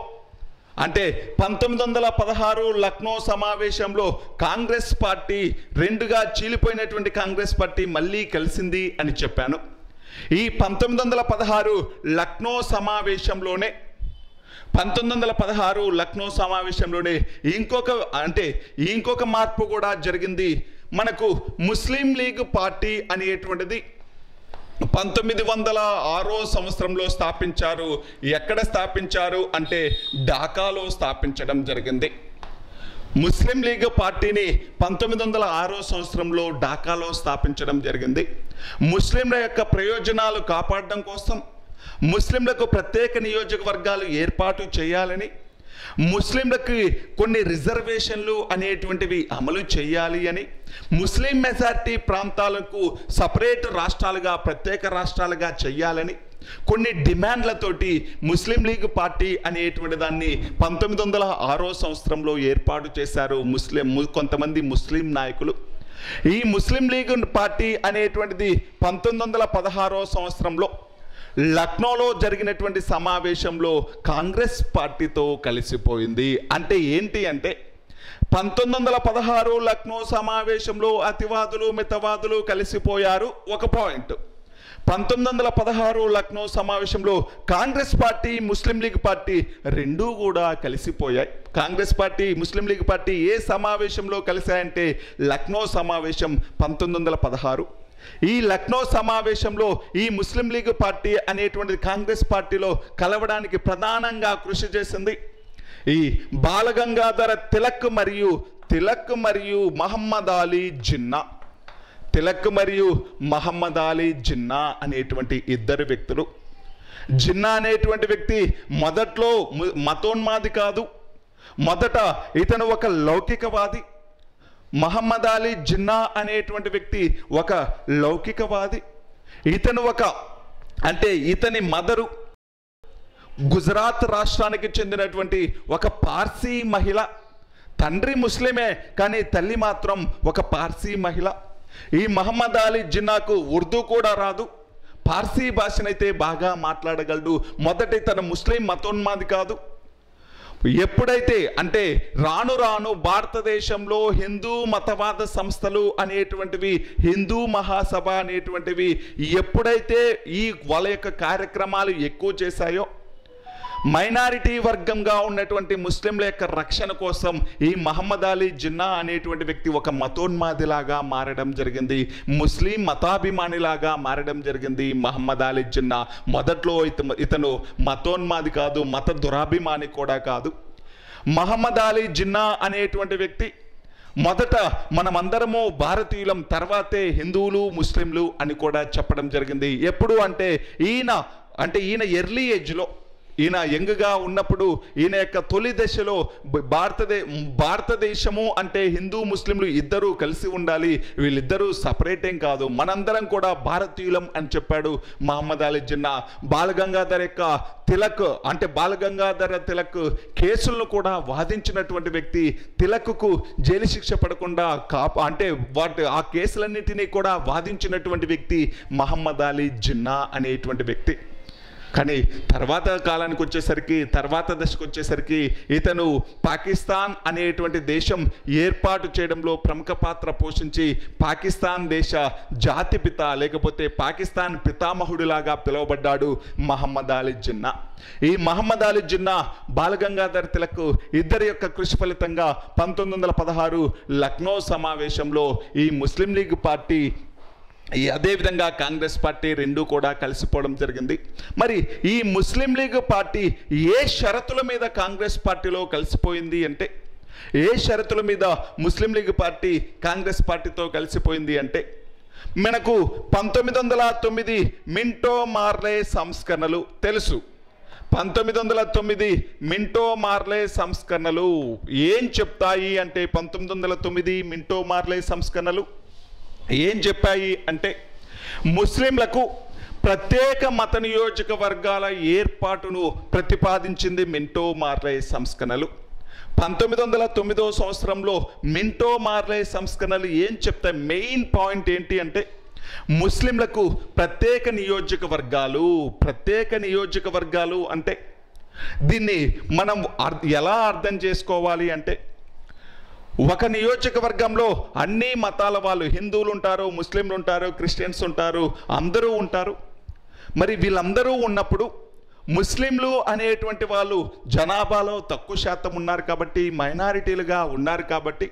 అంటే పంతొమ్మిది వందల పదహారు లక్నో సమావేశంలో కాంగ్రెస్ పార్టీ రెండుగా చీలిపోయినటువంటి కాంగ్రెస్ పార్టీ మళ్ళీ కలిసింది అని చెప్పాను. ఈ పంతొమ్మిది వందల పదహారు లక్నో సమావేశంలోనే పంతొమ్మిది వందల పదహారు లక్నో సమావేశంలోనే ఇంకొక అంటే ఇంకొక మార్పు కూడా జరిగింది. మనకు ముస్లిం లీగ్ పార్టీ అనేటువంటిది పంతొమ్మిది వందల ఆరో సంవత్సరంలో స్థాపించారు. ఎక్కడ స్థాపించారు అంటే ఢాకాలో స్థాపించడం జరిగింది. ముస్లిం లీగ్ పార్టీని పంతొమ్మిది వందల ఆరో సంవత్సరంలో ఢాకాలో స్థాపించడం జరిగింది. ముస్లింల యొక్క ప్రయోజనాలు కాపాడడం కోసం ముస్లింలకు ప్రత్యేక నియోజకవర్గాలు ఏర్పాటు చేయాలని ముస్లింలకి కొన్ని రిజర్వేషన్లు అనేటువంటివి అమలు చేయాలి అని ముస్లిం మెజారిటీ ప్రాంతాలకు సపరేట్ రాష్ట్రాలుగా ప్రత్యేక రాష్ట్రాలుగా చేయాలని కొన్ని డిమాండ్లతోటి ముస్లిం లీగ్ పార్టీ అనేటువంటి దాన్ని పంతొమ్మిది వందల ఆరో సంవత్సరంలో ఏర్పాటు చేశారు ముస్లిం కొంతమంది ముస్లిం నాయకులు. ఈ ముస్లిం లీగ్ పార్టీ అనేటువంటిది పంతొమ్మిది వందల పదహారో సంవత్సరంలో లక్నోలో జరిగినటువంటి సమావేశంలో కాంగ్రెస్ పార్టీతో కలిసిపోయింది. అంటే ఏంటి అంటే పంతొమ్మిది వందల పదహారు లక్నో సమావేశంలో అతివాదులు మితవాదులు కలిసిపోయారు. ఒక పాయింట్. పంతొమ్మిది వందల పదహారు లక్నో సమావేశంలో కాంగ్రెస్ పార్టీ ముస్లిం లీగ్ పార్టీ రెండూ కూడా కలిసిపోయాయి. కాంగ్రెస్ పార్టీ ముస్లిం లీగ్ పార్టీ ఏ సమావేశంలో కలిశాయంటే లక్నో సమావేశం పంతొమ్మిది వందల పదహారు. ఈ లక్నో సమావేశంలో ఈ ముస్లిం లీగ్ పార్టీ అనేటువంటిది కాంగ్రెస్ పార్టీలో కలవడానికి ప్రధానంగా కృషి చేసింది. ఈ బాలగంగాధర తిలక్ మరియు తిలక్ మరియు మహమ్మద్ అలీ జిన్నా. తిలక్ మరియు మహమ్మద్ అలీ జిన్నా అనేటువంటి ఇద్దరు వ్యక్తులు. జిన్నా అనేటువంటి వ్యక్తి మొదట్లో మతోన్మాది కాదు. మొదట ఇతను ఒక లౌకికవాది. మహమ్మద్ అలీ జిన్నా అనేటువంటి వ్యక్తి ఒక లౌకికవాది. ఇతను ఒక అంటే ఇతని మదరు గుజరాత్ రాష్ట్రానికి చెందినటువంటి ఒక పార్సీ మహిళ. తండ్రి ముస్లిమే కానీ తల్లి మాత్రం ఒక పార్సీ మహిళ. ఈ మహమ్మద్ అలీ జిన్నాకు ఉర్దూ కూడా రాదు. పార్సీ భాషనైతే బాగా మాట్లాడగలడు. మొదటి తన ముస్లిం మతోన్మాది కాదు. ఎప్పుడైతే అంటే రాను రాను భారతదేశంలో హిందూ మతవాద సంస్థలు అనేటువంటివి హిందూ మహాసభ అనేటువంటివి ఎప్పుడైతే ఈ వాళ్ళ యొక్క కార్యక్రమాలు ఎక్కువ చేశాయో మైనారిటీ వర్గంగా ఉన్నటువంటి ముస్లింల యొక్క రక్షణ కోసం ఈ మహమ్మద్ అలీ జిన్నా అనేటువంటి వ్యక్తి ఒక మతోన్మాదిలాగా మారడం జరిగింది. ముస్లిం మతాభిమానిలాగా మారడం జరిగింది మహమ్మద్ అలీ జిన్నా. మొదట్లో ఇత- ఇతను మతోన్మాది కాదు మత దురాభిమాని కూడా కాదు. మహమ్మద్ అలీ జిన్నా అనేటువంటి వ్యక్తి మొదట మనమందరము భారతీయులం తర్వాతే హిందువులు ముస్లింలు అని కూడా చెప్పడం జరిగింది. ఎప్పుడు అంటే ఈయన అంటే ఈయన ఎర్లీ ఏజ్లో ఈయన యంగ్గా ఉన్నప్పుడు ఈయన యొక్క తొలి దశలో భారతదే భారతదేశము అంటే హిందూ ముస్లింలు ఇద్దరూ కలిసి ఉండాలి. వీళ్ళిద్దరూ సపరేట్ ఏం కాదు. మనందరం కూడా భారతీయులం అని చెప్పాడు మహమ్మద్ అలీ జిన్నా. బాలగంగాధర్ యొక్క తిలక్ అంటే బాలగంగాధర తిలక్ కేసులను కూడా వాదించినటువంటి వ్యక్తి తిలక్కు జైలు శిక్ష పడకుండా కాప అంటే వాటి ఆ కేసులన్నిటినీ కూడా వాదించినటువంటి వ్యక్తి మహమ్మద్ అలీ జిన్నా అనేటువంటి వ్యక్తి. కానీ తర్వాత కాలానికి వచ్చేసరికి తర్వాత దశకు వచ్చేసరికి ఇతను పాకిస్తాన్ అనేటువంటి దేశం ఏర్పాటు చేయడంలో ప్రముఖ పాత్ర పోషించి పాకిస్తాన్ దేశ జాతిపిత లేకపోతే పాకిస్తాన్ పితామహుడిలాగా పిలువబడ్డాడు మహమ్మద్ అలీ జిన్నా. ఈ మహమ్మద్ అలీ జిన్నా బాలగంగాధర్ తిలక్ ఇద్దరి యొక్క కృషి ఫలితంగా పంతొమ్మిది వందల పదహారు లక్నో సమావేశంలో ఈ ముస్లిం లీగ్ పార్టీ ఈ అదేవిధంగా కాంగ్రెస్ పార్టీ రెండు కూడా కలిసిపోవడం జరిగింది. మరి ఈ ముస్లిం లీగ్ పార్టీ ఏ షరతుల మీద కాంగ్రెస్ పార్టీలో కలిసిపోయింది అంటే ఏ షరతుల మీద ముస్లిం లీగ్ పార్టీ కాంగ్రెస్ పార్టీతో కలిసిపోయింది అంటే మనకు పంతొమ్మిది వందల తొమ్మిది మింటో మార్లే సంస్కరణలు తెలుసు. పంతొమ్మిది వందల తొమ్మిది మింటో మార్లే సంస్కరణలు ఏం చెప్తాయి అంటే పంతొమ్మిది వందల తొమ్మిది మింటో మార్లే సంస్కరణలు? ఏం చెప్పాయి అంటే ముస్లింలకు ప్రత్యేక మత నియోజకవర్గాల ఏర్పాటును ప్రతిపాదించింది మింటో మార్లే సంస్కరణలు. పంతొమ్మిది వందల తొమ్మిదో సంవత్సరంలో మింటో మార్లే సంస్కరణలు ఏం చెప్తాయి మెయిన్ పాయింట్ ఏంటి అంటే ముస్లింలకు ప్రత్యేక నియోజకవర్గాలు ప్రత్యేక నియోజకవర్గాలు అంటే దీన్ని మనం ఎలా అర్థం చేసుకోవాలి అంటే ఒక నియోజకవర్గంలో అన్ని మతాల వాళ్ళు హిందువులు ఉంటారు ముస్లింలు ఉంటారు క్రిస్టియన్స్ ఉంటారు అందరూ ఉంటారు. మరి వీళ్ళందరూ ఉన్నప్పుడు ముస్లింలు అనేటువంటి వాళ్ళు జనాభాలో తక్కువ శాతం ఉన్నారు కాబట్టి మైనారిటీలుగా ఉన్నారు కాబట్టి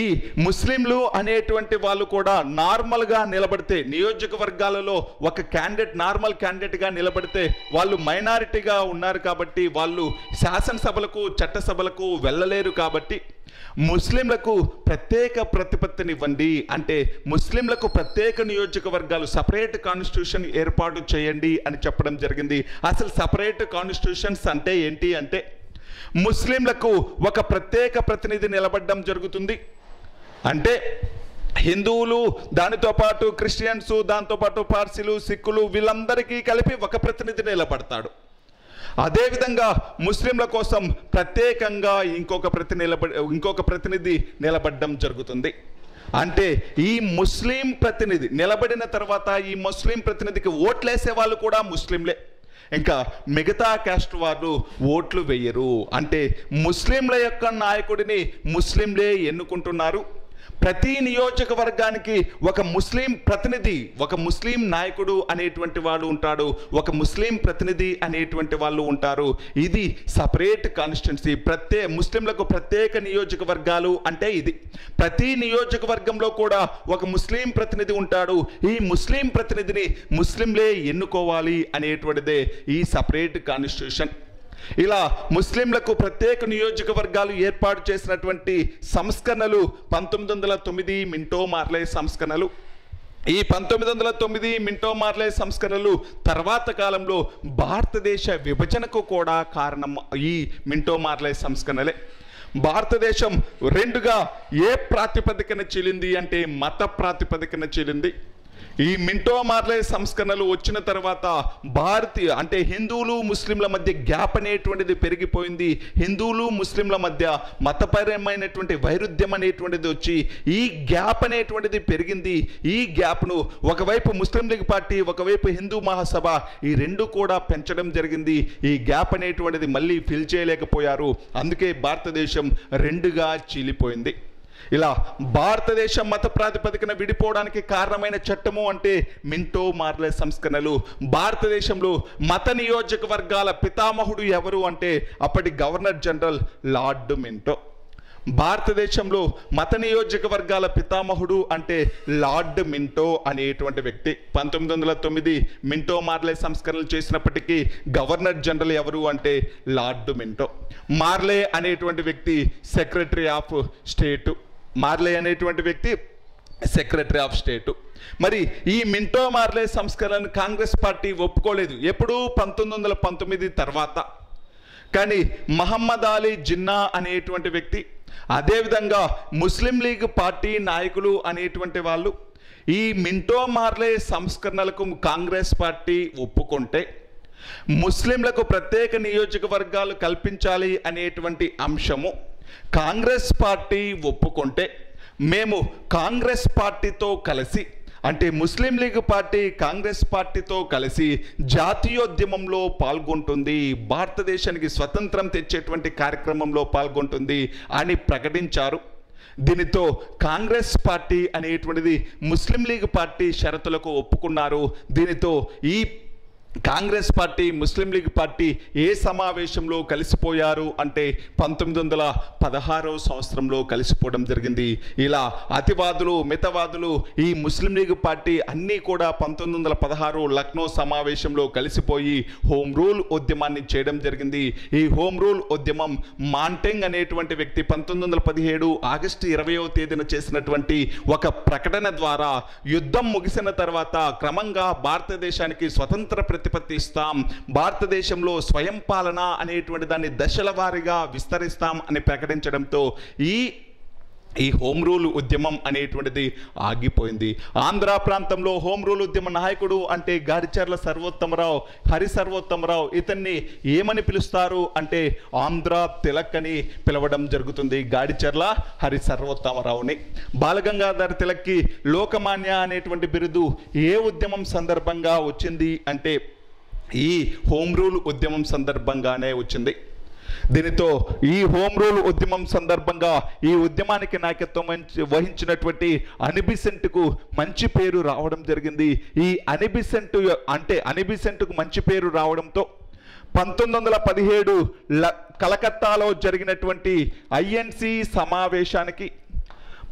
ఈ ముస్లింలు అనేటువంటి వాళ్ళు కూడా నార్మల్గా నిలబడితే నియోజకవర్గాలలో ఒక క్యాండిడేట్ నార్మల్ క్యాండిడేట్గా నిలబడితే వాళ్ళు మైనారిటీగా ఉన్నారు కాబట్టి వాళ్ళు శాసనసభలకు చట్టసభలకు వెళ్ళలేరు కాబట్టి ముస్లింలకు ప్రత్యేక ప్రతిపత్తినివ్వండి అంటే ముస్లింలకు ప్రత్యేక నియోజకవర్గాలు సపరేట్ కాన్స్టిట్యూషన్ ఏర్పాటు చేయండి అని చెప్పడం జరిగింది. అసలు సపరేట్ కాన్స్టిట్యూషన్స్ అంటే ఏంటి అంటే ముస్లింలకు ఒక ప్రత్యేక ప్రతినిధి నిలబడడం జరుగుతుంది. అంటే హిందువులు దానితో పాటు క్రిస్టియన్స్ దాంతోపాటు పార్సీలు సిక్కులు వీళ్ళందరికీ కలిపి ఒక ప్రతినిధి నిలబడతాడు. అదేవిధంగా ముస్లింల కోసం ప్రత్యేకంగా ఇంకొక ప్రతి ఇంకొక ప్రతినిధి నిలబడడం జరుగుతుంది. అంటే ఈ ముస్లిం ప్రతినిధి నిలబడిన తర్వాత ఈ ముస్లిం ప్రతినిధికి ఓట్లేసే వాళ్ళు కూడా ముస్లింలే. ఇంకా మిగతా క్యాస్ట్ వారు ఓట్లు వేయరు. అంటే ముస్లింల యొక్క నాయకుడిని ముస్లింలే ఎన్నుకుంటున్నారు. ప్రతి నియోజకవర్గానికి ఒక ముస్లిం ప్రతినిధి ఒక ముస్లిం నాయకుడు అనేటువంటి వాడు ఉంటాడు ఒక ముస్లిం ప్రతినిధి అనేటువంటి వాళ్ళు ఉంటారు. ఇది సపరేట్ కాన్స్టిట్యున్సీ. ప్రత్యే ముస్లింలకు ప్రత్యేక నియోజకవర్గాలు అంటే ఇది. ప్రతి నియోజకవర్గంలో కూడా ఒక ముస్లిం ప్రతినిధి ఉంటాడు. ఈ ముస్లిం ప్రతినిధిని ముస్లింలే ఎన్నుకోవాలి అనేటువంటిదే ఈ సపరేట్ కాన్స్టిట్యూషన్. ఇలా ముస్లింలకు ప్రత్యేక నియోజకవర్గాలు ఏర్పాటు చేసినటువంటి సంస్కరణలు పంతొమ్మిది వందల తొమ్మిది మింటో మార్లే సంస్కరణలు. ఈ పంతొమ్మిది వందల తొమ్మిది మింటో మార్లే సంస్కరణలు తర్వాత కాలంలో భారతదేశ విభజనకు కూడా కారణం ఈ మింటో మార్లే సంస్కరణలే. భారతదేశం రెండుగా ఏ ప్రాతిపదికన చీలింది అంటే మత ప్రాతిపదికన చీలింది. ఈ మింటో మార్లే సంస్కరణలు వచ్చిన తర్వాత భారతీయ అంటే హిందువులు ముస్లింల మధ్య గ్యాప్ అనేటువంటిది పెరిగిపోయింది. హిందువులు ముస్లింల మధ్య మతపరమైనటువంటి వైరుధ్యం అనేటువంటిది వచ్చి ఈ గ్యాప్ అనేటువంటిది పెరిగింది. ఈ గ్యాప్ను ఒకవైపు ముస్లిం లీగ్ పార్టీ ఒకవైపు హిందూ మహాసభ ఈ రెండు కూడా పెంచడం జరిగింది. ఈ గ్యాప్ అనేటువంటిది మళ్ళీ ఫిల్ చేయలేకపోయారు. అందుకే భారతదేశం రెండుగా చీలిపోయింది. ఇలా భారతదేశం మత ప్రాతిపదికన విడిపోవడానికి కారణమైన చట్టము అంటే మింటో మార్లే సంస్కరణలు. భారతదేశంలో మత నియోజకవర్గాల పితామహుడు ఎవరు అంటే అప్పటి గవర్నర్ జనరల్ లార్డ్ మింటో. భారతదేశంలో మత నియోజకవర్గాల పితామహుడు అంటే లార్డ్ మింటో అనేటువంటి వ్యక్తి. పంతొమ్మిది వందల తొమ్మిది మింటో మార్లే సంస్కరణలు చేసినప్పటికీ గవర్నర్ జనరల్ ఎవరు అంటే లార్డ్ మింటో. మార్లే అనేటువంటి వ్యక్తి సెక్రటరీ ఆఫ్ స్టేట్. మార్లే అనేటువంటి వ్యక్తి సెక్రటరీ ఆఫ్ స్టేటు. మరి ఈ మింటో మార్లే సంస్కరణను కాంగ్రెస్ పార్టీ ఒప్పుకోలేదు. ఎప్పుడూ పంతొమ్మిది వందల పంతొమ్మిది తర్వాత. కానీ మహమ్మద్ అలీ జిన్నా అనేటువంటి వ్యక్తి అదేవిధంగా ముస్లిం లీగ్ పార్టీ నాయకులు అనేటువంటి వాళ్ళు ఈ మింటో మార్లే సంస్కరణలకు కాంగ్రెస్ పార్టీ ఒప్పుకుంటే ముస్లింలకు ప్రత్యేక నియోజకవర్గాలు కల్పించాలి అనేటువంటి అంశము కాంగ్రెస్ పార్టీ ఒప్పుకుంటే మేము కాంగ్రెస్ పార్టీతో కలిసి అంటే ముస్లిం లీగ్ పార్టీ కాంగ్రెస్ పార్టీతో కలిసి జాతీయోద్యమంలో పాల్గొంటుంది భారతదేశానికి స్వతంత్రం తెచ్చేటువంటి కార్యక్రమంలో పాల్గొంటుంది అని ప్రకటించారు. దీనితో కాంగ్రెస్ పార్టీ అనేటువంటిది ముస్లిం లీగ్ పార్టీ షరతులకు ఒప్పుకున్నారు. దీనితో ఈ కాంగ్రెస్ పార్టీ ముస్లిం లీగ్ పార్టీ ఏ సమావేశంలో కలిసిపోయారు అంటే పంతొమ్మిది వందల పదహారవ సంవత్సరంలో కలిసిపోవడం జరిగింది. ఇలా అతివాదులు మితవాదులు ఈ ముస్లిం లీగ్ పార్టీ అన్నీ కూడా పంతొమ్మిది వందల పదహారు లక్నో సమావేశంలో కలిసిపోయి హోమ్ రూల్ ఉద్యమాన్ని చేయడం జరిగింది. ఈ హోమ్ రూల్ ఉద్యమం మాంటెంగ్ అనేటువంటి వ్యక్తి పంతొమ్మిది వందల పదిహేడు ఆగస్టు ఇరవయో తేదీన చేసినటువంటి ఒక ప్రకటన ద్వారా యుద్ధం ముగిసిన తర్వాత క్రమంగా భారతదేశానికి స్వతంత్ర ప్రతిపత్తి ఇస్తాం. భారతదేశంలో స్వయం పాలన అనేటువంటి దాన్ని దశల వారీగా విస్తరిస్తాం అని ప్రకటించడంతో ఈ ఈ హోమ్ రూల్ ఉద్యమం అనేటువంటిది ఆగిపోయింది. ఆంధ్ర ప్రాంతంలో హోమ్ రూల్ ఉద్యమ నాయకుడు అంటే గాడిచర్ల సర్వోత్తమరావు హరి సర్వోత్తమరావు. ఇతన్ని ఏమని పిలుస్తారు అంటే ఆంధ్ర తిలక్ అని పిలవడం జరుగుతుంది గాడిచర్ల హరి సర్వోత్తమరావుని. బాలగంగాధర్ తిలక్కి లోకమాన్య అనేటువంటి బిరుదు ఏ ఉద్యమం సందర్భంగా వచ్చింది అంటే ఈ హోమ్ రూల్ ఉద్యమం సందర్భంగానే వచ్చింది. దీనితో ఈ హోమ్ రూల్ ఉద్యమం సందర్భంగా ఈ ఉద్యమానికి నాయకత్వం వహించినటువంటి అనిబిసెంట్కు మంచి పేరు రావడం జరిగింది. ఈ అనిబిసెంట్ అంటే అనిబిసెంట్కు మంచి పేరు రావడంతో పంతొమ్మిది వందల పదిహేడు ల కలకత్తాలో జరిగినటువంటి ఐఎన్సి సమావేశానికి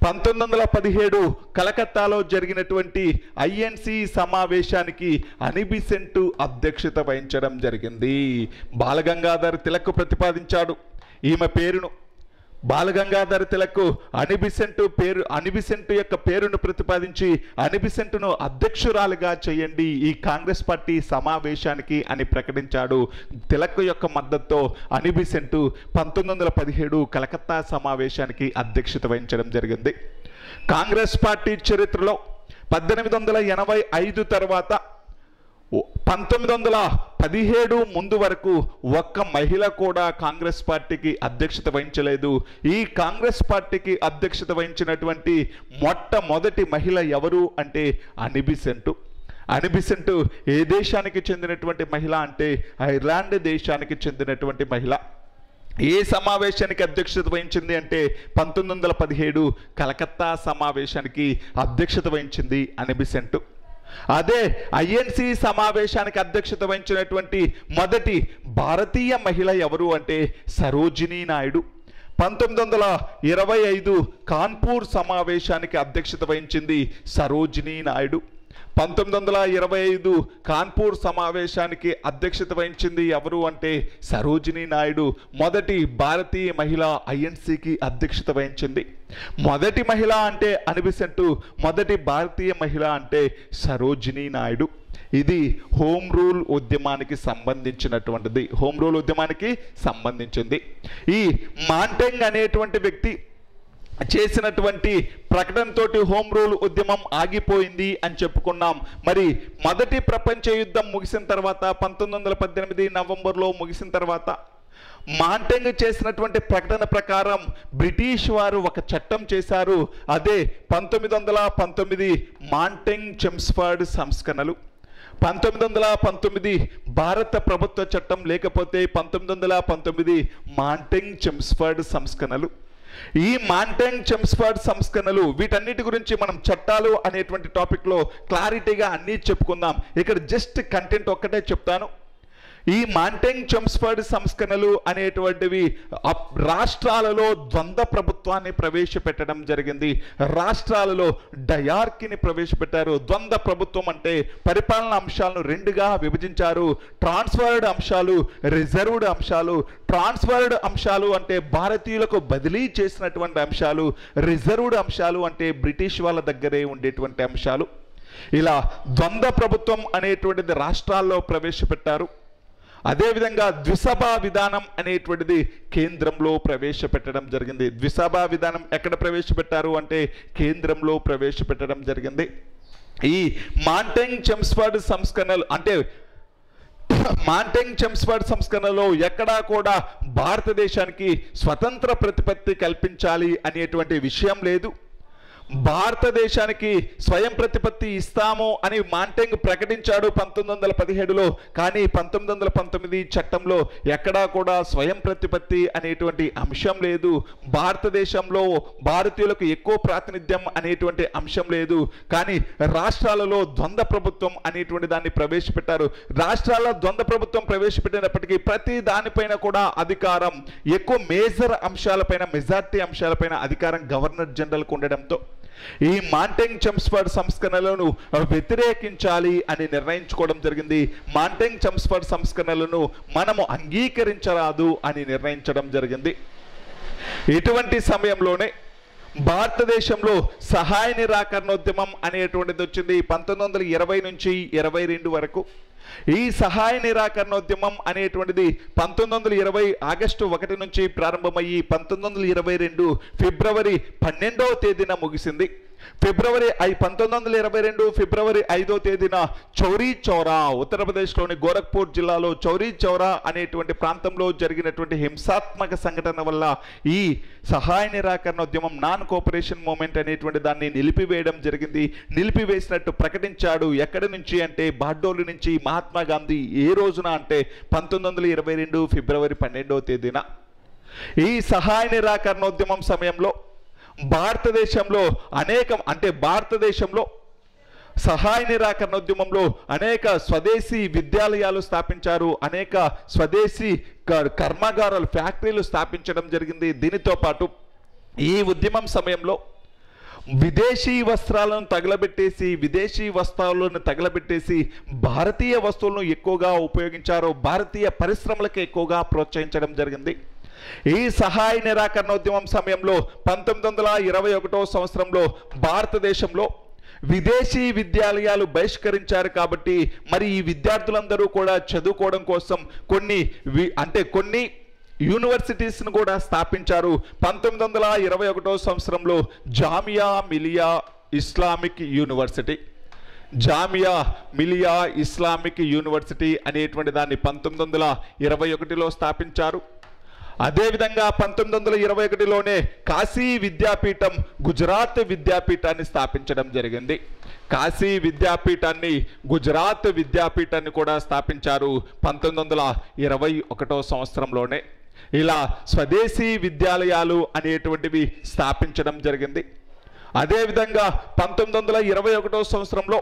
పంతొమ్మిది వందల పదిహేడు కలకత్తాలో జరిగినటువంటి ఐఎన్సి సమావేశానికి అనిబిసెంటు అధ్యక్షత వహించడం జరిగింది. బాలగంగాధర్ తిలక్ ప్రతిపాదించాడు. ఈమె పేరును బాలగంగాధర తిలక్ అనిబిసెంట్ పేరు అనిబిసెంట్ యొక్క పేరును ప్రతిపాదించి అనిబిసెంట్ను అధ్యక్షురాలుగా చేయండి. ఈ కాంగ్రెస్ పార్టీ సమావేశానికి అని ప్రకటించాడు. తిలక్ యొక్క మద్దతుతో అనిబిసెంట్ పంతొమ్మిది వందల పదిహేడు కలకత్తా సమావేశానికి అధ్యక్షత వహించడం జరిగింది. కాంగ్రెస్ పార్టీ చరిత్రలో పద్దెనిమిది వందల ఎనభై ఐదు తర్వాత పంతొమ్మిది వందల పదిహేడు ముందు వరకు ఒక్క మహిళ కూడా కాంగ్రెస్ పార్టీకి అధ్యక్షత వహించలేదు. ఈ కాంగ్రెస్ పార్టీకి అధ్యక్షత వహించినటువంటి మొట్టమొదటి మహిళ ఎవరు అంటే అనిబిసెంటు. అనిబిసెంటు ఏ దేశానికి చెందినటువంటి మహిళ అంటే ఐర్లాండ్ దేశానికి చెందినటువంటి మహిళ. ఏ సమావేశానికి అధ్యక్షత వహించింది అంటే పంతొమ్మిది వందల పదిహేడు కలకత్తా సమావేశానికి అధ్యక్షత వహించింది అనిబిసెంటు. అదే ఐఎన్సి సమావేశానికి అధ్యక్షత వహించినటువంటి మొదటి భారతీయ మహిళ ఎవరు అంటే సరోజినీ నాయుడు. పంతొమ్మిది వందల ఇరవై ఐదు కాన్పూర్ సమావేశానికి అధ్యక్షత వహించింది సరోజినీ నాయుడు. పంతొమ్మిది వందల ఇరవై ఐదు కాన్పూర్ సమావేశానికి అధ్యక్షత వహించింది ఎవరు అంటే సరోజినీ నాయుడు. మొదటి భారతీయ మహిళ ఐఎన్సికి అధ్యక్షత వహించింది. మొదటి మహిళ అంటే అనిబిసెంటు మొదటి భారతీయ మహిళ అంటే సరోజినీ నాయుడు. ఇది హోమ్ రూల్ ఉద్యమానికి సంబంధించినటువంటిది హోమ్ రూల్ ఉద్యమానికి సంబంధించింది. ఈ మాంటెంగ్ అనేటువంటి వ్యక్తి చేసినటువంటి ప్రకటనతోటి హోమ్ రూల్ ఉద్యమం ఆగిపోయింది అని చెప్పుకున్నాం. మరి మొదటి ప్రపంచ యుద్ధం ముగిసిన తర్వాత పంతొమ్మిది వందల పద్దెనిమిది నవంబర్లో ముగిసిన తర్వాత మాంటెంగ్ చేసినటువంటి ప్రకటన ప్రకారం బ్రిటిష్ వారు ఒక చట్టం చేశారు. అదే పంతొమ్మిది వందల పంతొమ్మిది మాంటెంగ్ చెమ్స్ఫర్డ్ సంస్కరణలు. పంతొమ్మిది వందల పంతొమ్మిది భారత ప్రభుత్వ చట్టం లేకపోతే పంతొమ్మిది వందల పంతొమ్మిది మాంటెంగ్ చెమ్స్ఫర్డ్ సంస్కరణలు. ఈ మాంటెంగ్ చెంస్ఫర్డ్ సంస్కరణలు వీటన్నిటి గురించి మనం చట్టాలు అనేటువంటి టాపిక్లో క్లారిటీగా అన్నీ చెప్పుకుందాం. ఇక్కడ జస్ట్ కంటెంట్ ఒక్కటే చెప్తాను. ఈ మాంటెంగ్ చెమ్స్ఫర్డ్ సంస్కరణలు అనేటువంటివి అప్- రాష్ట్రాలలో ద్వంద్వ ప్రభుత్వాన్ని ప్రవేశపెట్టడం జరిగింది. రాష్ట్రాలలో డయార్కిని ప్రవేశపెట్టారు. ద్వంద్వ ప్రభుత్వం అంటే పరిపాలన అంశాలను రెండుగా విభజించారు. ట్రాన్స్ఫర్డ్ అంశాలు రిజర్వ్డ్ అంశాలు. ట్రాన్స్ఫర్డ్ అంశాలు అంటే భారతీయులకు బదిలీ చేసినటువంటి అంశాలు. రిజర్వ్డ్ అంశాలు అంటే బ్రిటిష్ వాళ్ళ దగ్గరే ఉండేటువంటి అంశాలు. ఇలా ద్వంద్వ ప్రభుత్వం అనేటువంటిది రాష్ట్రాల్లో ప్రవేశపెట్టారు. అదేవిధంగా ద్విసభా విధానం అనేటువంటిది కేంద్రంలో ప్రవేశపెట్టడం జరిగింది. ద్విసభా విధానం ఎక్కడ ప్రవేశపెట్టారు అంటే కేంద్రంలో ప్రవేశపెట్టడం జరిగింది. ఈ మాంటెంగ్ చెమ్స్ఫర్డ్ సంస్కరణలు అంటే మాంటెంగ్ చెమ్స్ఫర్డ్ సంస్కరణలో ఎక్కడా కూడా భారతదేశానికి స్వతంత్ర ప్రతిపత్తి కల్పించాలి అనేటువంటి విషయం లేదు. భారతదేశానికి స్వయం ప్రతిపత్తి ఇస్తాము అని మాంటెంగ్ ప్రకటించాడు పంతొమ్మిది వందల పదిహేడులో. కానీ పంతొమ్మిది వందల పంతొమ్మిది చట్టంలో ఎక్కడా కూడా స్వయం ప్రతిపత్తి అనేటువంటి అంశం లేదు. భారతదేశంలో భారతీయులకు ఎక్కువ ప్రాతినిధ్యం అనేటువంటి అంశం లేదు. కానీ రాష్ట్రాలలో ద్వంద్వ ప్రభుత్వం అనేటువంటి దాన్ని ప్రవేశపెట్టారు. రాష్ట్రాల ద్వంద్వ ప్రభుత్వం ప్రవేశపెట్టినప్పటికీ ప్రతి దానిపైన కూడా అధికారం ఎక్కువ మేజర్ అంశాలపైన మెజార్టీ అంశాలపైన అధికారం గవర్నర్ జనరల్కు ఉండడంతో ఈ మాంటెంగ్ చంప్స్ఫర్డ్ సంస్కరణలను వ్యతిరేకించాలి అని నిర్ణయించుకోవడం జరిగింది. మాంటెంగ్ చంస్ఫర్డ్ సంస్కరణలను మనము అంగీకరించరాదు అని నిర్ణయించడం జరిగింది. ఇటువంటి సమయంలోనే భారతదేశంలో సహాయ నిరాకరణోద్యమం అనేటువంటిది వచ్చింది. పంతొమ్మిది వందల ఇరవై నుంచి ఇరవై రెండు వరకు. ఈ సహాయ నిరాకరణోద్యమం అనేటువంటిది పంతొమ్మిది వందల ఇరవై ఆగస్టు ఒకటి నుంచి ప్రారంభమయ్యి పంతొమ్మిది వందల ఇరవై రెండు ఫిబ్రవరి పన్నెండవ తేదీన ముగిసింది. ఫిబ్రవరి ఐ పంతొమ్మిది వందల ఇరవై రెండు ఫిబ్రవరి ఐదో తేదీన చౌరీ చౌరా ఉత్తరప్రదేశ్లోని గోరఖ్పూర్ జిల్లాలో చౌరీ చౌరా అనేటువంటి ప్రాంతంలో జరిగినటువంటి హింసాత్మక సంఘటన వల్ల ఈ సహాయ నిరాకరణ ఉద్యమం నాన్ కోఆపరేషన్ మూమెంట్ అనేటువంటి దాన్ని నిలిపివేయడం జరిగింది. నిలిపివేసినట్టు ప్రకటించాడు. ఎక్కడి నుంచి అంటే బార్డోలు నుంచి మహాత్మా గాంధీ ఏ రోజున అంటే పంతొమ్మిది వందల ఇరవై రెండు ఫిబ్రవరి పన్నెండవ తేదీన. ఈ సహాయ నిరాకరణోద్యమం సమయంలో భారతదేశంలో అనేక అంటే భారతదేశంలో సహాయ నిరాకరణ ఉద్యమంలో అనేక స్వదేశీ విద్యాలయాలు స్థాపించారు. అనేక స్వదేశీ క- కర్మాగారాలు ఫ్యాక్టరీలు స్థాపించడం జరిగింది. దీనితో పాటు ఈ ఉద్యమం సమయంలో విదేశీ వస్త్రాలను తగలబెట్టేసి విదేశీ వస్త్రాలను తగలబెట్టేసి భారతీయ వస్తువులను ఎక్కువగా ఉపయోగించారు. భారతీయ పరిశ్రమలకు ఎక్కువగా ప్రోత్సహించడం జరిగింది. ఈ సహాయ నిరాకరణోద్యమం సమయంలో పంతొమ్మిది వందల ఇరవై ఒకటో సంవత్సరంలో భారతదేశంలో విదేశీ విద్యాలయాలు బహిష్కరించారు కాబట్టి మరి ఈ విద్యార్థులందరూ కూడా చదువుకోవడం కోసం కొన్ని వి- అంటే కొన్ని యూనివర్సిటీస్ను కూడా స్థాపించారు. పంతొమ్మిది వందల ఇరవై ఒకటో సంవత్సరంలో Jamia Millia Islamic university. Jamia Millia Islamic university అనేటువంటి దాన్ని పంతొమ్మిది వందల ఇరవై ఒకటిలో స్థాపించారు. అదేవిధంగా పంతొమ్మిది వందల ఇరవై ఒకటిలోనే కాశీ విద్యాపీఠం గుజరాత్ విద్యాపీఠాన్ని స్థాపించడం జరిగింది. కాశీ విద్యాపీఠాన్ని గుజరాత్ విద్యాపీఠాన్ని కూడా స్థాపించారు పంతొమ్మిది వందల ఇరవై ఒకటో సంవత్సరంలోనే. ఇలా స్వదేశీ విద్యాలయాలు అనేటువంటివి స్థాపించడం జరిగింది. అదేవిధంగా పంతొమ్మిది వందల ఇరవై ఒకటో సంవత్సరంలో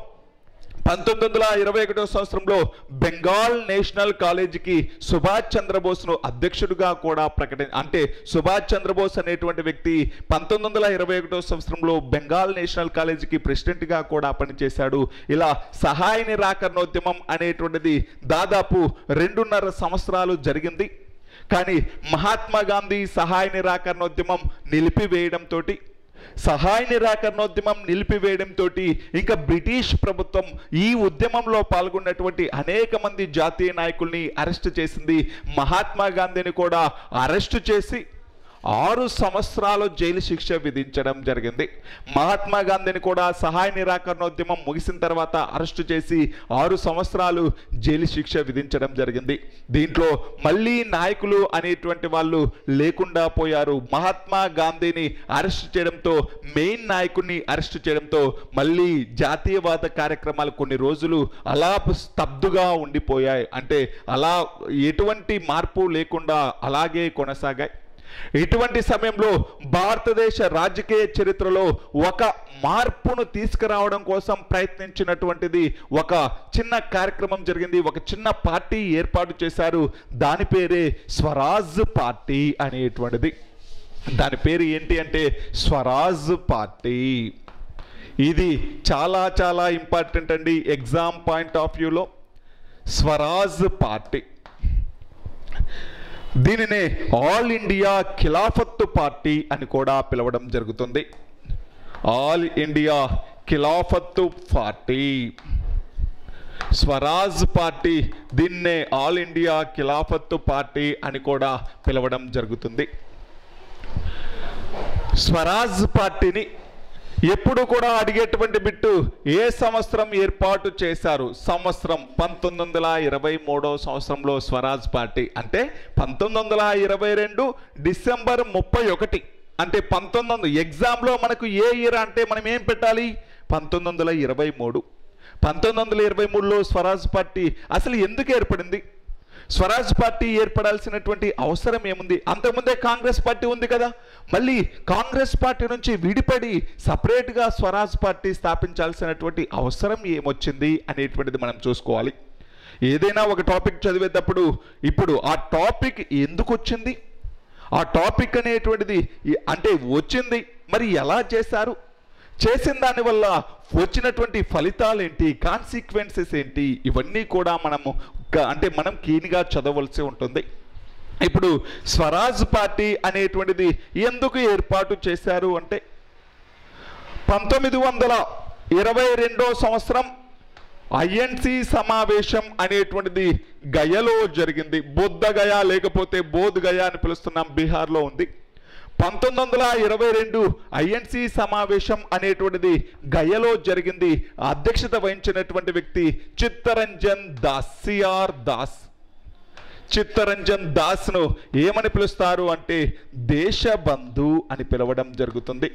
పంతొమ్మిది వందల ఇరవై ఒకటో సంవత్సరంలో బెంగాల్ నేషనల్ కాలేజీకి సుభాష్ చంద్రబోస్ను అధ్యక్షుడిగా కూడా ప్రకటి అంటే సుభాష్ చంద్రబోస్ అనేటువంటి వ్యక్తి పంతొమ్మిది వందల ఇరవై ఒకటో సంవత్సరంలో బెంగాల్ నేషనల్ కాలేజీకి ప్రెసిడెంట్గా కూడా పనిచేశాడు. ఇలా సహాయ నిరాకరణోద్యమం అనేటువంటిది దాదాపు రెండున్నర సంవత్సరాలు జరిగింది. కానీ మహాత్మా గాంధీ సహాయ నిరాకరణోద్యమం నిలిపివేయడంతో సహాయ నిరాకరణోద్యమం నిలిపివేయడంతో ఇంకా బ్రిటిష్ ప్రభుత్వం ఈ ఉద్యమంలో పాల్గొన్నటువంటి అనేక మంది జాతీయ నాయకుల్ని అరెస్ట్ చేసింది మహాత్మా గాంధీని కూడా అరెస్టు చేసి ఆరు సంవత్సరాలు జైలు శిక్ష విధించడం జరిగింది. మహాత్మా గాంధీని కూడా సహాయ నిరాకరణోద్యమం ముగిసిన తర్వాత అరెస్టు చేసి ఆరు సంవత్సరాలు జైలు శిక్ష విధించడం జరిగింది. దీంట్లో మళ్ళీ నాయకులు అనేటువంటి వాళ్ళు లేకుండా పోయారు. మహాత్మా గాంధీని అరెస్ట్ చేయడంతో మెయిన్ నాయకుడిని అరెస్ట్ చేయడంతో మళ్ళీ జాతీయవాద కార్యక్రమాలు కొన్ని రోజులు అలా స్తబ్దుగా ఉండిపోయాయి. అంటే అలా ఎటువంటి మార్పు లేకుండా అలాగే కొనసాగాయి. ఇటువంటి సమయంలో భారతదేశ రాజకీయ చరిత్రలో ఒక మార్పును తీసుకురావడం కోసం ప్రయత్నించినటువంటిది ఒక చిన్న కార్యక్రమం జరిగింది. ఒక చిన్న పార్టీ ఏర్పాటు చేశారు. దాని పేరే స్వరాజ్ పార్టీ అనేటువంటిది. దాని పేరు ఏంటి అంటే స్వరాజ్ పార్టీ. ఇది చాలా చాలా ఇంపార్టెంట్ అండి ఎగ్జామ్ పాయింట్ ఆఫ్ వ్యూలో. స్వరాజ్ పార్టీ. దీనినే ఆల్ ఇండియా ఖిలాఫత్తు పార్టీ అని కూడా పిలవడం జరుగుతుంది. All India Khilafat party. Swaraj party దీన్నే ఆల్ ఇండియా ఖిలాఫత్ పార్టీ అని కూడా పిలవడం జరుగుతుంది. స్వరాజ్ పార్టీని ఎప్పుడు కూడా అడిగేటువంటి బిట్టు ఏ సంవత్సరం ఏర్పాటు చేశారు? సంవత్సరం పంతొమ్మిది వందల ఇరవై మూడో సంవత్సరంలో స్వరాజ్ పార్టీ. అంటే పంతొమ్మిది వందల ఇరవై రెండు డిసెంబర్ ముప్పై ఒకటి. అంటే పంతొమ్మిది వందల ఎగ్జామ్లో మనకు ఏ ఇయర్ అంటే మనం ఏం పెట్టాలి? పంతొమ్మిది వందల ఇరవై మూడు. పంతొమ్మిది వందల ఇరవై మూడులో స్వరాజ్ పార్టీ అసలు ఎందుకు ఏర్పడింది? స్వరాజ్ పార్టీ ఏర్పడాల్సినటువంటి అవసరం ఏముంది? అంతకుముందే కాంగ్రెస్ పార్టీ ఉంది కదా. మళ్ళీ కాంగ్రెస్ పార్టీ నుంచి విడిపడి సపరేట్గా స్వరాజ్ పార్టీ స్థాపించాల్సినటువంటి అవసరం ఏమొచ్చింది అనేటువంటిది మనం చూసుకోవాలి. ఏదైనా ఒక టాపిక్ చదివేటప్పుడు ఇప్పుడు ఆ టాపిక్ ఎందుకు వచ్చింది ఆ టాపిక్ అనేటువంటిది అంటే వచ్చింది. మరి ఎలా చేశారు? చేసిన దానివల్ల వచ్చినటువంటి ఫలితాలు ఏంటి కాన్సిక్వెన్సెస్ ఏంటి? ఇవన్నీ కూడా మనము అంటే మనం కీన్గా చదవలసి ఉంటుంది. ఇప్పుడు స్వరాజ్ పార్టీ అనేటువంటిది ఎందుకు ఏర్పాటు చేశారు అంటే పంతొమ్మిది వందల ఇరవై రెండో సంవత్సరం ఐఎన్సి సమావేశం అనేటువంటిది గయలో జరిగింది. బుద్ధ గయ లేకపోతే బోధ్ గయ అని పిలుస్తున్నాం బీహార్లో ఉంది. పంతొమ్మిది వందల ఇరవై రెండు ఐఎన్సి సమావేశం అనేటువంటిది గయలో జరిగింది. అధ్యక్షత వహించినటువంటి వ్యక్తి చిత్తరంజన్ దాస్ సిఆర్ దాస్. చిత్తరంజన్ దాస్ను ఏమని పిలుస్తారు అంటే దేశబంధు అని పిలవడం జరుగుతుంది.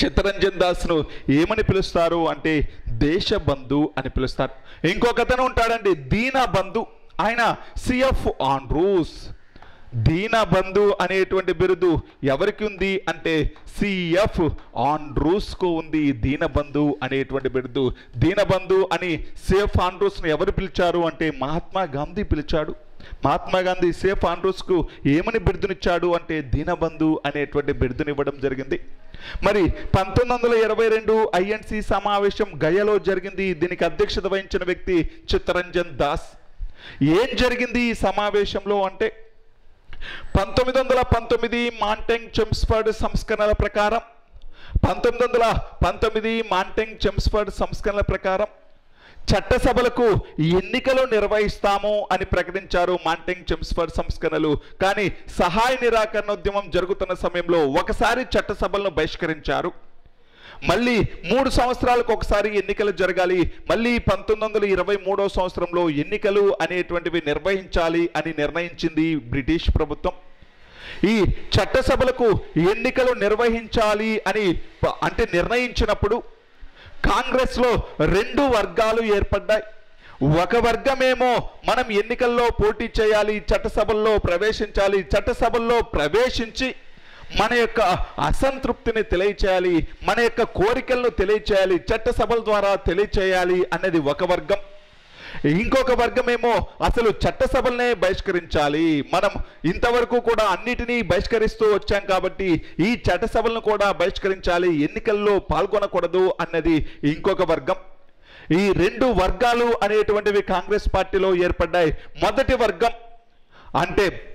చిత్తరంజన్ దాస్ను ఏమని పిలుస్తారు అంటే దేశబంధు అని పిలుస్తారు. ఇంకొకతను ఉంటాడండి దీనబంధు. ఆయన సిఎఫ్ ఆన్ రూస్ దీనబంధు అనేటువంటి బిరుదు ఎవరికి ఉంది అంటే సిఎఫ్ ఆండ్రూస్కు ఉంది. దీనబంధు అనేటువంటి బిరుదు. దీనబంధు అని సేఫ్ ఆండ్రూస్ను ఎవరు పిలిచారు అంటే మహాత్మా గాంధీ పిలిచాడు. మహాత్మా గాంధీ సేఫ్ ఆండ్రూస్కు ఏమని బిరుదునిచ్చాడు అంటే దీనబంధు అనేటువంటి బిరుదునివ్వడం జరిగింది. మరి పంతొమ్మిది వందల ఇరవై రెండు ఐఎన్సి సమావేశం గయలో జరిగింది. దీనికి అధ్యక్షత వహించిన వ్యక్తి చిత్తరంజన్ దాస్. ఏం జరిగింది ఈ సమావేశంలో అంటే పంతొమ్మిది వందల పంతొమ్మిది మాంటెంగ్ చెమ్స్ఫర్డ్ సంస్కరణల ప్రకారం పంతొమ్మిది వందల పంతొమ్మిది మాంటెంగ్ చెమ్స్ఫర్డ్ సంస్కరణల ప్రకారం చట్టసభలకు ఎన్నికలు నిర్వహిస్తాము అని ప్రకటించారు మాంటెంగ్ చెమ్స్ఫర్డ్ సంస్కరణలు. కానీ సహాయ నిరాకరణోద్యమం జరుగుతున్న సమయంలో ఒకసారి చట్టసభలను బహిష్కరించారు. మళ్ళీ మూడు సంవత్సరాలకు ఒకసారి ఎన్నికలు జరగాలి. మళ్ళీ పంతొమ్మిది వందల ఇరవై మూడో సంవత్సరంలో ఎన్నికలు అనేటువంటివి నిర్వహించాలి అని నిర్ణయించింది బ్రిటిష్ ప్రభుత్వం. ఈ చట్టసభలకు ఎన్నికలు నిర్వహించాలి అని అంటే నిర్ణయించినప్పుడు కాంగ్రెస్లో రెండు వర్గాలు ఏర్పడ్డాయి. ఒక వర్గమేమో మనం ఎన్నికల్లో పోటీ చేయాలి చట్టసభల్లో ప్రవేశించాలి చట్టసభల్లో ప్రవేశించి మన యొక్క అసంతృప్తిని తెలియచేయాలి మన యొక్క కోరికలను తెలియచేయాలి చట్టసభల ద్వారా తెలియచేయాలి అనేది ఒక వర్గం. ఇంకొక వర్గమేమో అసలు చట్టసభలనే బహిష్కరించాలి. మనం ఇంతవరకు కూడా అన్నిటినీ బహిష్కరిస్తూ వచ్చాం కాబట్టి ఈ చట్టసభలను కూడా బహిష్కరించాలి ఎన్నికల్లో పాల్గొనకూడదు అన్నది ఇంకొక వర్గం. ఈ రెండు వర్గాలు అనేటువంటివి కాంగ్రెస్ పార్టీలో ఏర్పడ్డాయి. మొదటి వర్గం అంటే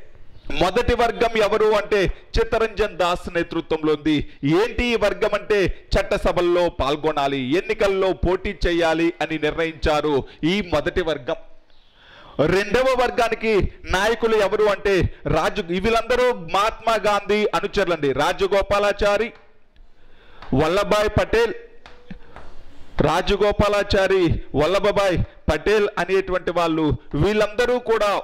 మొదటి వర్గం ఎవరు అంటే చిత్తరంజన్ దాస్ నేతృత్వంలో ఉంది ఏంటి ఈ వర్గం అంటే? చట్టసభల్లో పాల్గొనాలి ఎన్నికల్లో పోటీ చేయాలి అని నిర్ణయించారు ఈ మొదటి వర్గం. రెండవ వర్గానికి నాయకులు ఎవరు అంటే రాజు వీళ్ళందరూ మహాత్మా గాంధీ అనుచరులండి. రాజగోపాలాచారి వల్లభాయ్ పటేల్. రాజగోపాలాచారి వల్లభభాయ్ పటేల్ అనేటువంటి వాళ్ళు వీళ్ళందరూ కూడా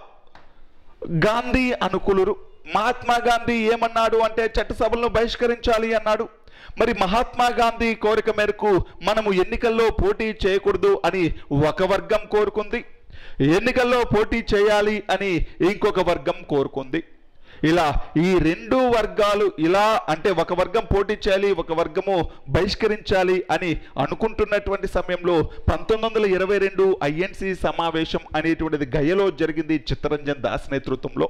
గాంధీ అనుకూలురు. మహాత్మా గాంధీ ఏమన్నాడు అంటే చట్టసభలను బహిష్కరించాలి అన్నాడు. మరి మహాత్మా గాంధీ కోరిక మేరకు మనము ఎన్నికల్లో పోటీ చేయకూడదు అని ఒక వర్గం కోరుకుంది. ఎన్నికల్లో పోటీ చేయాలి అని ఇంకొక వర్గం కోరుకుంది. ఇలా ఈ రెండు వర్గాలు ఇలా అంటే ఒక వర్గం పోటీ చేయాలి ఒక వర్గము బహిష్కరించాలి అని అనుకుంటున్నటువంటి సమయంలో పంతొమ్మిది వందల ఇరవై రెండు ఐఎన్సి సమావేశం అనేటువంటిది గయలో జరిగింది చిత్తరంజన్ దాస్ నేతృత్వంలో.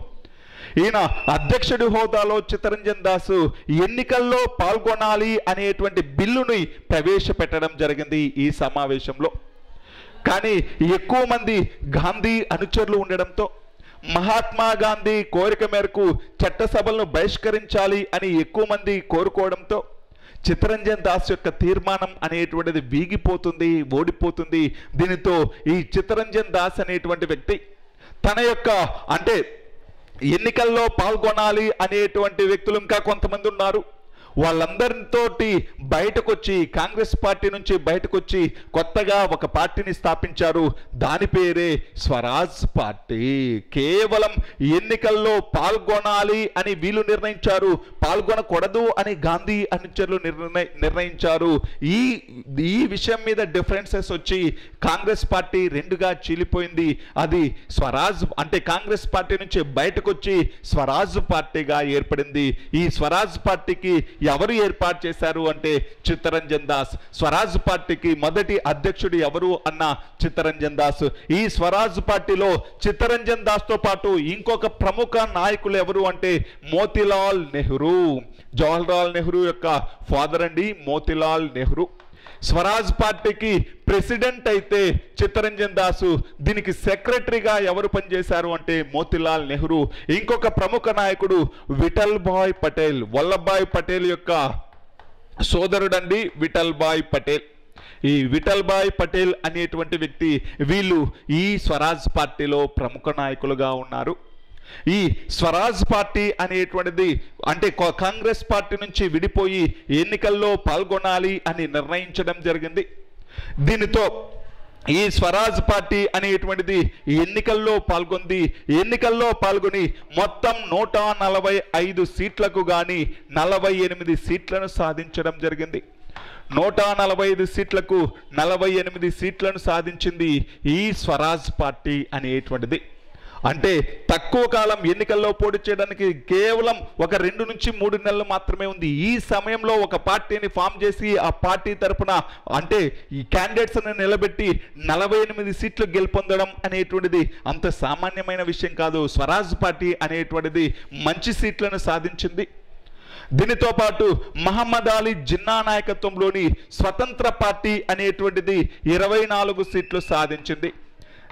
ఈయన అధ్యక్షుడి హోదాలో చిత్తరంజన్ దాసు ఎన్నికల్లో పాల్గొనాలి అనేటువంటి బిల్లుని ప్రవేశపెట్టడం జరిగింది ఈ సమావేశంలో. కానీ ఎక్కువ మంది గాంధీ అనుచరులు ఉండడంతో మహాత్మా గాంధీ కోరిక మేరకు చట్టసభలను బహిష్కరించాలి అని ఎక్కువ మంది కోరుకోవడంతో చిత్తరంజన్ దాస్ యొక్క తీర్మానం అనేటువంటిది వీగిపోతుంది ఓడిపోతుంది. దీనితో ఈ చిత్తరంజన్ దాస్ అనేటువంటి వ్యక్తి తన యొక్క అంటే ఎన్నికల్లో పాల్గొనాలి అనేటువంటి వ్యక్తులు ఇంకా కొంతమంది ఉన్నారు. వాళ్ళందరితోటి బయటకు వచ్చి కాంగ్రెస్ పార్టీ నుంచి బయటకు వచ్చి కొత్తగా ఒక పార్టీని స్థాపించారు. దాని పేరే స్వరాజ్ పార్టీ. కేవలం ఎన్నికల్లో పాల్గొనాలి అని వీళ్ళు నిర్ణయించారు. పాల్గొనకూడదు అని గాంధీ అనుచరులు నిర్ణయ నిర్ణయించారు. ఈ ఈ విషయం మీద డిఫరెన్సెస్ వచ్చి కాంగ్రెస్ పార్టీ రెండుగా చీలిపోయింది. అది స్వరాజ్ అంటే కాంగ్రెస్ పార్టీ నుంచి బయటకు వచ్చి స్వరాజ్ పార్టీగా ఏర్పడింది. ఈ స్వరాజ్ పార్టీకి ఎవరు ఏర్పాటు చేశారు అంటే చిత్తరంజన్ దాస్. స్వరాజ్ పార్టీకి మొదటి అధ్యక్షుడు ఎవరు అన్న చిత్తరంజన్ దాస్. ఈ స్వరాజ్ పార్టీలో చిత్తరంజన్ దాస్తో పాటు ఇంకొక ప్రముఖ నాయకులు ఎవరు అంటే మోతిలాల్ నెహ్రూ. జవహర్లాల్ నెహ్రూ యొక్క ఫాదర్ అండి మోతిలాల్ నెహ్రూ. స్వరాజ్ పార్టీకి ప్రెసిడెంట్ అయితే చిత్తరంజన్ దాసు దీనికి సెక్రటరీగా ఎవరు పనిచేశారు అంటే మోతిలాల్ నెహ్రూ. ఇంకొక ప్రముఖ నాయకుడు విఠల్ భాయ్ పటేల్ వల్లభాయ్ పటేల్ యొక్క సోదరుడండి విఠల్ భాయ్ పటేల్. ఈ విఠల్ భాయ్ పటేల్ అనేటువంటి వ్యక్తి వీళ్ళు ఈ స్వరాజ్ పార్టీలో ప్రముఖ నాయకులుగా ఉన్నారు. ఈ స్వరాజ్ పార్టీ అనేటువంటిది అంటే కాంగ్రెస్ పార్టీ నుంచి విడిపోయి ఎన్నికల్లో పాల్గొనాలి అని నిర్ణయించడం జరిగింది. దీనితో ఈ స్వరాజ్ పార్టీ అనేటువంటిది ఎన్నికల్లో పాల్గొంది. ఎన్నికల్లో పాల్గొని మొత్తం నూట నలభై ఐదు సీట్లకు కానీ నలభై ఎనిమిది సీట్లను సాధించడం జరిగింది. నూట నలభై ఐదు సీట్లకు నలభై ఎనిమిది సీట్లను సాధించింది ఈ స్వరాజ్ పార్టీ అనేటువంటిది. అంటే తక్కువ కాలం ఎన్నికల్లో పోటీ చేయడానికి కేవలం ఒక రెండు నుంచి మూడు నెలలు మాత్రమే ఉంది. ఈ సమయంలో ఒక పార్టీని ఫామ్ చేసి ఆ పార్టీ తరపున అంటే ఈ క్యాండిడేట్స్ని నిలబెట్టి నలభై ఎనిమిది సీట్లు గెలుపొందడం అనేటువంటిది అంత సామాన్యమైన విషయం కాదు. స్వరాజ్ పార్టీ అనేటువంటిది మంచి సీట్లను సాధించింది. దీనితో పాటు మహమ్మద్ అలీ జిన్నా నాయకత్వంలోని స్వతంత్ర పార్టీ అనేటువంటిది ఇరవై నాలుగు సీట్లు సాధించింది.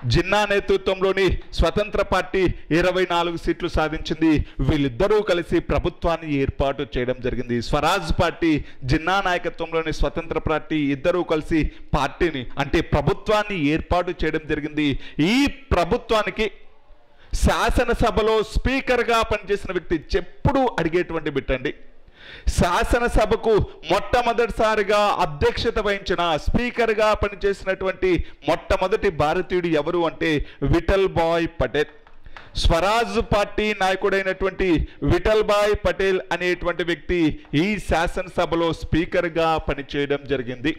జిన్నా నేతృత్వంలోని స్వతంత్ర పార్టీ ఇరవై నాలుగు సీట్లు సాధించింది. వీళ్ళిద్దరూ కలిసి ప్రభుత్వాన్ని ఏర్పాటు చేయడం జరిగింది. స్వరాజ్ పార్టీ జిన్నా నాయకత్వంలోని స్వతంత్ర పార్టీ ఇద్దరూ కలిసి పార్టీని అంటే ప్రభుత్వాన్ని ఏర్పాటు చేయడం జరిగింది. ఈ ప్రభుత్వానికి శాసనసభలో స్పీకర్గా పనిచేసిన వ్యక్తి చెప్పుడు అడిగేటువంటి బిట్టండి శాసనసభకు మొట్టమొదటిసారిగా అధ్యక్షత వహించిన స్పీకర్గా పనిచేసినటువంటి మొట్టమొదటి భారతీయుడు ఎవరు అంటే విఠల్ బాయ్ పటేల్. స్వరాజ్ పార్టీ నాయకుడైనటువంటి విఠల్ బాయ్ పటేల్ అనేటువంటి వ్యక్తి ఈ శాసనసభలో స్పీకర్గా పనిచేయడం జరిగింది.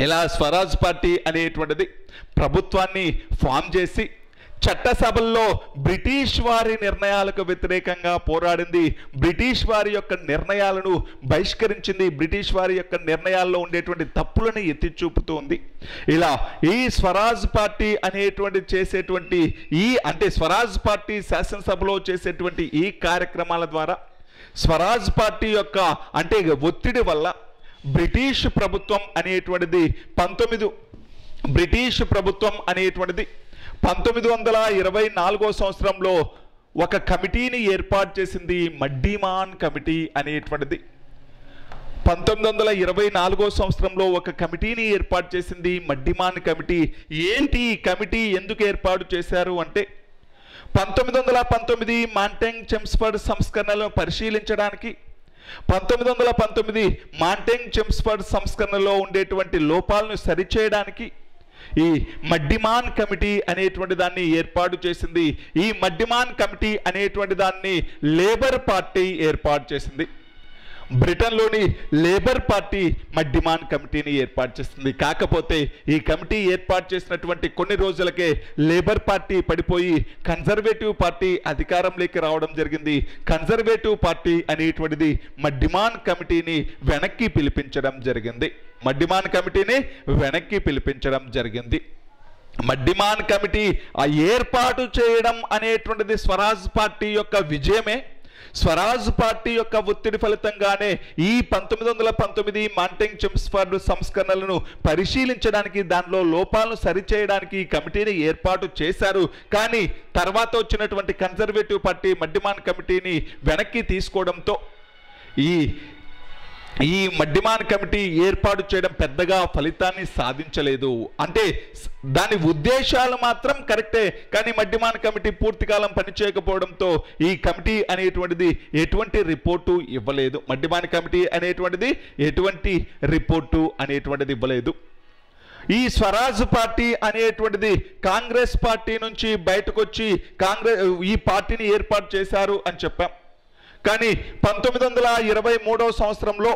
ఇలా స్వరాజ్ పార్టీ అనేటువంటిది ప్రభుత్వాన్ని ఫామ్ చేసి చట్టసభల్లో బ్రిటిష్ వారి నిర్ణయాలకు వ్యతిరేకంగా పోరాడింది. బ్రిటిష్ వారి యొక్క నిర్ణయాలను బహిష్కరించింది. బ్రిటిష్ వారి యొక్క నిర్ణయాల్లో ఉండేటువంటి తప్పులను ఎత్తి చూపుతూ ఉంది. ఇలా ఈ స్వరాజ్ పార్టీ అనేటువంటి చేసేటువంటి ఈ అంటే స్వరాజ్ పార్టీ శాసనసభలో చేసేటువంటి ఈ కార్యక్రమాల ద్వారా స్వరాజ్ పార్టీ యొక్క అంటే ఒత్తిడి వల్ల బ్రిటిష్ ప్రభుత్వం అనేటువంటిది పంతొమ్మిది బ్రిటిష్ ప్రభుత్వం అనేటువంటిది పంతొమ్మిది వందల ఇరవై నాలుగో సంవత్సరంలో ఒక కమిటీని ఏర్పాటు చేసింది మడ్డీమాన్ కమిటీ అనేటువంటిది. పంతొమ్మిది వందల ఇరవై నాలుగో సంవత్సరంలో ఒక కమిటీని ఏర్పాటు చేసింది మడ్డిమాన్ కమిటీ. ఏంటి ఈ కమిటీ? ఎందుకు ఏర్పాటు చేశారు అంటే పంతొమ్మిది వందల పంతొమ్మిది మాంటెంగ్ చెమ్స్ఫర్డ్ సంస్కరణలను పరిశీలించడానికి పంతొమ్మిది వందల పంతొమ్మిది మాంటెంగ్ చెమ్స్ఫర్డ్ సంస్కరణలో ఉండేటువంటి లోపాలను సరిచేయడానికి ఈ మడ్డిమాన్ కమిటీ అనేటువంటి దాన్ని ఏర్పాటు చేసింది. ఈ మడ్డిమాన్ కమిటీ అనేటువంటి దాన్ని లేబర్ పార్టీ ఏర్పాటు చేసింది. బ్రిటన్లోని లేబర్ పార్టీ మడ్డిమాన్ కమిటీని ఏర్పాటు చేస్తుంది. కాకపోతే ఈ కమిటీ ఏర్పాటు చేసినటువంటి కొన్ని రోజులకే లేబర్ పార్టీ పడిపోయి కన్జర్వేటివ్ పార్టీ అధికారంలోకి రావడం జరిగింది. కన్జర్వేటివ్ పార్టీ అనేటువంటిది మడ్డిమాన్ కమిటీని వెనక్కి పిలిపించడం జరిగింది. మడ్డిమాన్ కమిటీని వెనక్కి పిలిపించడం జరిగింది. మడ్డిమాన్ కమిటీ ఆ ఏర్పాటు చేయడం అనేటువంటిది స్వరాజ్ పార్టీ యొక్క విజయమే. స్వరాజ్ పార్టీ యొక్క ఒత్తిడి ఫలితంగానే ఈ పంతొమ్మిది వందల పంతొమ్మిది మాంటింగ్ చెమ్స్ఫర్డ్ సంస్కరణలను పరిశీలించడానికి దానిలో లోపాలను సరిచేయడానికి ఈ కమిటీని ఏర్పాటు చేశారు. కానీ తర్వాత వచ్చినటువంటి కన్జర్వేటివ్ పార్టీ మడ్డిమాన్ కమిటీని వెనక్కి తీసుకోవడంతో ఈ ఈ మడ్డిమాన్ కమిటీ ఏర్పాటు చేయడం పెద్దగా ఫలితాన్ని సాధించలేదు. అంటే దాని ఉద్దేశాలు మాత్రం కరెక్టే కానీ మడ్డిమాన్ కమిటీ పూర్తికాలం పనిచేయకపోవడంతో ఈ కమిటీ అనేటువంటిది ఎటువంటి రిపోర్టు ఇవ్వలేదు. మడ్డిమాన్ కమిటీ అనేటువంటిది ఎటువంటి రిపోర్టు అనేటువంటిది ఇవ్వలేదు. ఈ స్వరాజ్ పార్టీ అనేటువంటిది కాంగ్రెస్ పార్టీ నుంచి బయటకు వచ్చి కాంగ్రెస్ ఈ పార్టీని ఏర్పాటు చేశారు అని చెప్పాం. కానీ పంతొమ్మిది వందల ఇరవై మూడవ సంవత్సరంలో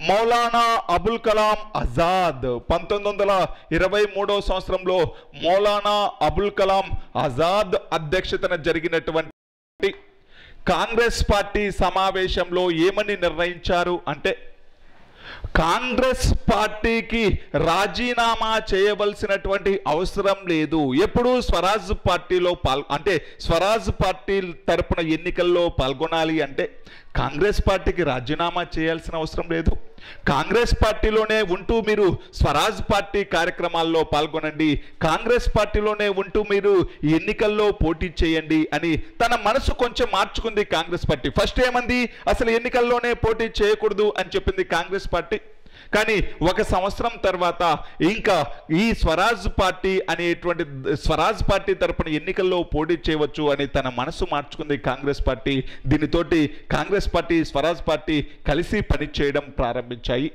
మౌలానా అబుల్ కలాం ఆజాద్ పంతొమ్మిది వందల ఇరవై మూడవ సంవత్సరంలో మౌలానా అబుల్ కలాం ఆజాద్ అధ్యక్షతన జరిగినటువంటి కాంగ్రెస్ పార్టీ సమావేశంలో ఏమని నిర్ణయించారు అంటే కాంగ్రెస్ పార్టీకి రాజీనామా చేయవలసినటువంటి అవసరం లేదు. ఎప్పుడు స్వరాజ్ పార్టీలో పాల్ అంటే స్వరాజ్ పార్టీ తరపున ఎన్నికల్లో పాల్గొనాలి అంటే కాంగ్రెస్ పార్టీకి రాజీనామా చేయాల్సిన అవసరం లేదు. కాంగ్రెస్ పార్టీలోనే ఉంటూ మీరు స్వరాజ్ పార్టీ కార్యక్రమాల్లో పాల్గొనండి. కాంగ్రెస్ పార్టీలోనే ఉంటూ మీరు ఎన్నికల్లో పోటీ చేయండి అని తన మనసు కొంచెం మార్చుకుంది కాంగ్రెస్ పార్టీ. ఫస్ట్ ఏమంది? అసలు ఎన్నికల్లోనే పోటీ చేయకూడదు అని చెప్పింది కాంగ్రెస్ పార్టీ. కానీ ఒక సంవత్సరం తర్వాత ఇంకా ఈ స్వరాజ్ పార్టీ అనేటువంటి స్వరాజ్ పార్టీ తరపున ఎన్నికల్లో పోటీ చేయవచ్చు అని తన మనసు మార్చుకుంది కాంగ్రెస్ పార్టీ. దీనితోటి కాంగ్రెస్ పార్టీ స్వరాజ్ పార్టీ కలిసి పనిచేయడం ప్రారంభించాయి.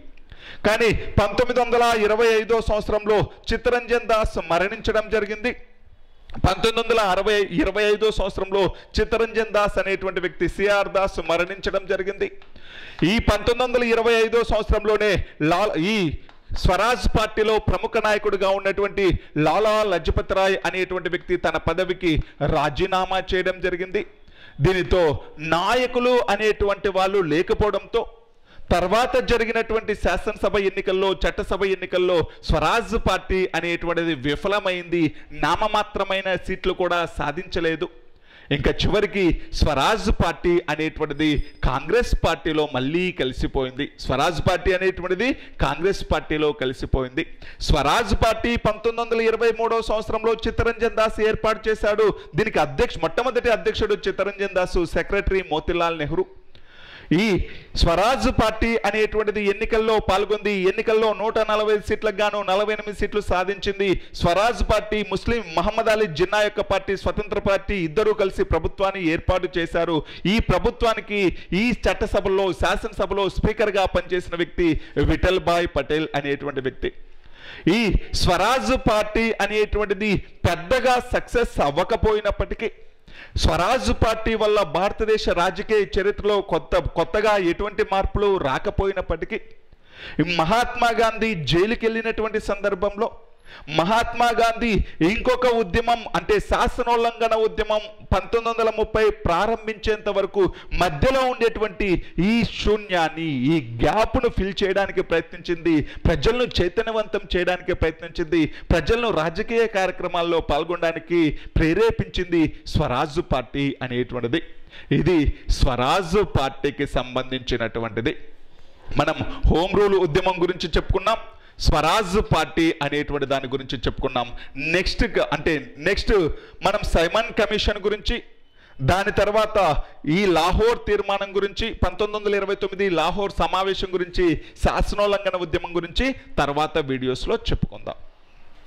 కానీ పంతొమ్మిది వందల ఇరవై ఐదో సంవత్సరంలో చిత్తరంజన్ దాస్ మరణించడం జరిగింది. పంతొమ్మిది వందల అరవై ఇరవై ఐదో సంవత్సరంలో చిత్తరంజన్ దాస్ అనేటువంటి వ్యక్తి సిఆర్ దాస్ మరణించడం జరిగింది. ఈ పంతొమ్మిది వందల ఇరవై ఐదో సంవత్సరంలోనే లా ఈ స్వరాజ్ పార్టీలో ప్రముఖ నాయకుడిగా ఉన్నటువంటి లాలా లజపత్ రాయ్ అనేటువంటి వ్యక్తి తన పదవికి రాజీనామా చేయడం జరిగింది. దీనితో నాయకులు అనేటువంటి వాళ్ళు లేకపోవడంతో తర్వాత జరిగినటువంటి శాసనసభ ఎన్నికల్లో చట్టసభ ఎన్నికల్లో స్వరాజ్ పార్టీ అనేటువంటిది విఫలమైంది. నామమాత్రమైన సీట్లు కూడా సాధించలేదు. ఇంకా చివరికి స్వరాజ్ పార్టీ అనేటువంటిది కాంగ్రెస్ పార్టీలో మళ్ళీ కలిసిపోయింది. స్వరాజ్ పార్టీ అనేటువంటిది కాంగ్రెస్ పార్టీలో కలిసిపోయింది. స్వరాజ్ పార్టీ పంతొమ్మిది వందల ఇరవై మూడవ సంవత్సరంలో చిత్తరంజన్ దాస్ ఏర్పాటు చేశాడు. దీనికి అధ్యక్ష మొట్టమొదటి అధ్యక్షుడు చిత్తరంజన్ దాసు సెక్రటరీ మోతిలాల్ నెహ్రూ. ఈ స్వరాజ్ పార్టీ అనేటువంటిది ఎన్నికల్లో పాల్గొంది. ఎన్నికల్లో నూట నలభై సీట్లకు గాను నలభై ఎనిమిది సీట్లు సాధించింది. స్వరాజ్ పార్టీ ముస్లిం మహమ్మద్ అలీ జిన్నా యొక్క పార్టీ స్వతంత్ర పార్టీ ఇద్దరూ కలిసి ప్రభుత్వాన్ని ఏర్పాటు చేశారు. ఈ ప్రభుత్వానికి ఈ చట్టసభలో శాసనసభలో స్పీకర్గా పనిచేసిన వ్యక్తి విఠల్ భాయ్ పటేల్ అనేటువంటి వ్యక్తి. ఈ స్వరాజ్ పార్టీ అనేటువంటిది పెద్దగా సక్సెస్ అవ్వకపోయినప్పటికీ స్వరాజ్ పార్టీ వల్ల భారతదేశ రాజకీయ చరిత్రలో కొత్త కొత్తగా ఎటువంటి మార్పులు రాకపోయినప్పటికీ మహాత్మా గాంధీ జైలుకి వెళ్ళినటువంటి సందర్భంలో మహాత్మా గాంధీ ఇంకొక ఉద్యమం అంటే శాసనోల్లంఘన ఉద్యమం పంతొమ్మిది వందల ముప్పై ప్రారంభించేంత వరకు మధ్యలో ఉండేటువంటి ఈ శూన్యాన్ని ఈ గ్యాప్ను ఫిల్ చేయడానికి ప్రయత్నించింది ప్రజలను చైతన్యవంతం చేయడానికి ప్రయత్నించింది ప్రజలను రాజకీయ కార్యక్రమాల్లో పాల్గొనడానికి ప్రేరేపించింది స్వరాజ్ పార్టీ అనేటువంటిది. ఇది స్వరాజ్ పార్టీకి సంబంధించినటువంటిది. మనం హోమ్ రూల్ ఉద్యమం గురించి చెప్పుకున్నాం. స్వరాజ్ పార్టీ అనేటువంటి దాని గురించి చెప్పుకున్నాం. నెక్స్ట్ అంటే నెక్స్ట్ మనం సైమన్ కమిషన్ గురించి దాని తర్వాత ఈ లాహోర్ తీర్మానం గురించి పంతొమ్మిది వందల ఇరవై తొమ్మిది లాహోర్ సమావేశం గురించి శాసనోల్లంఘన ఉద్యమం గురించి తర్వాత వీడియోస్లో చెప్పుకుందాం.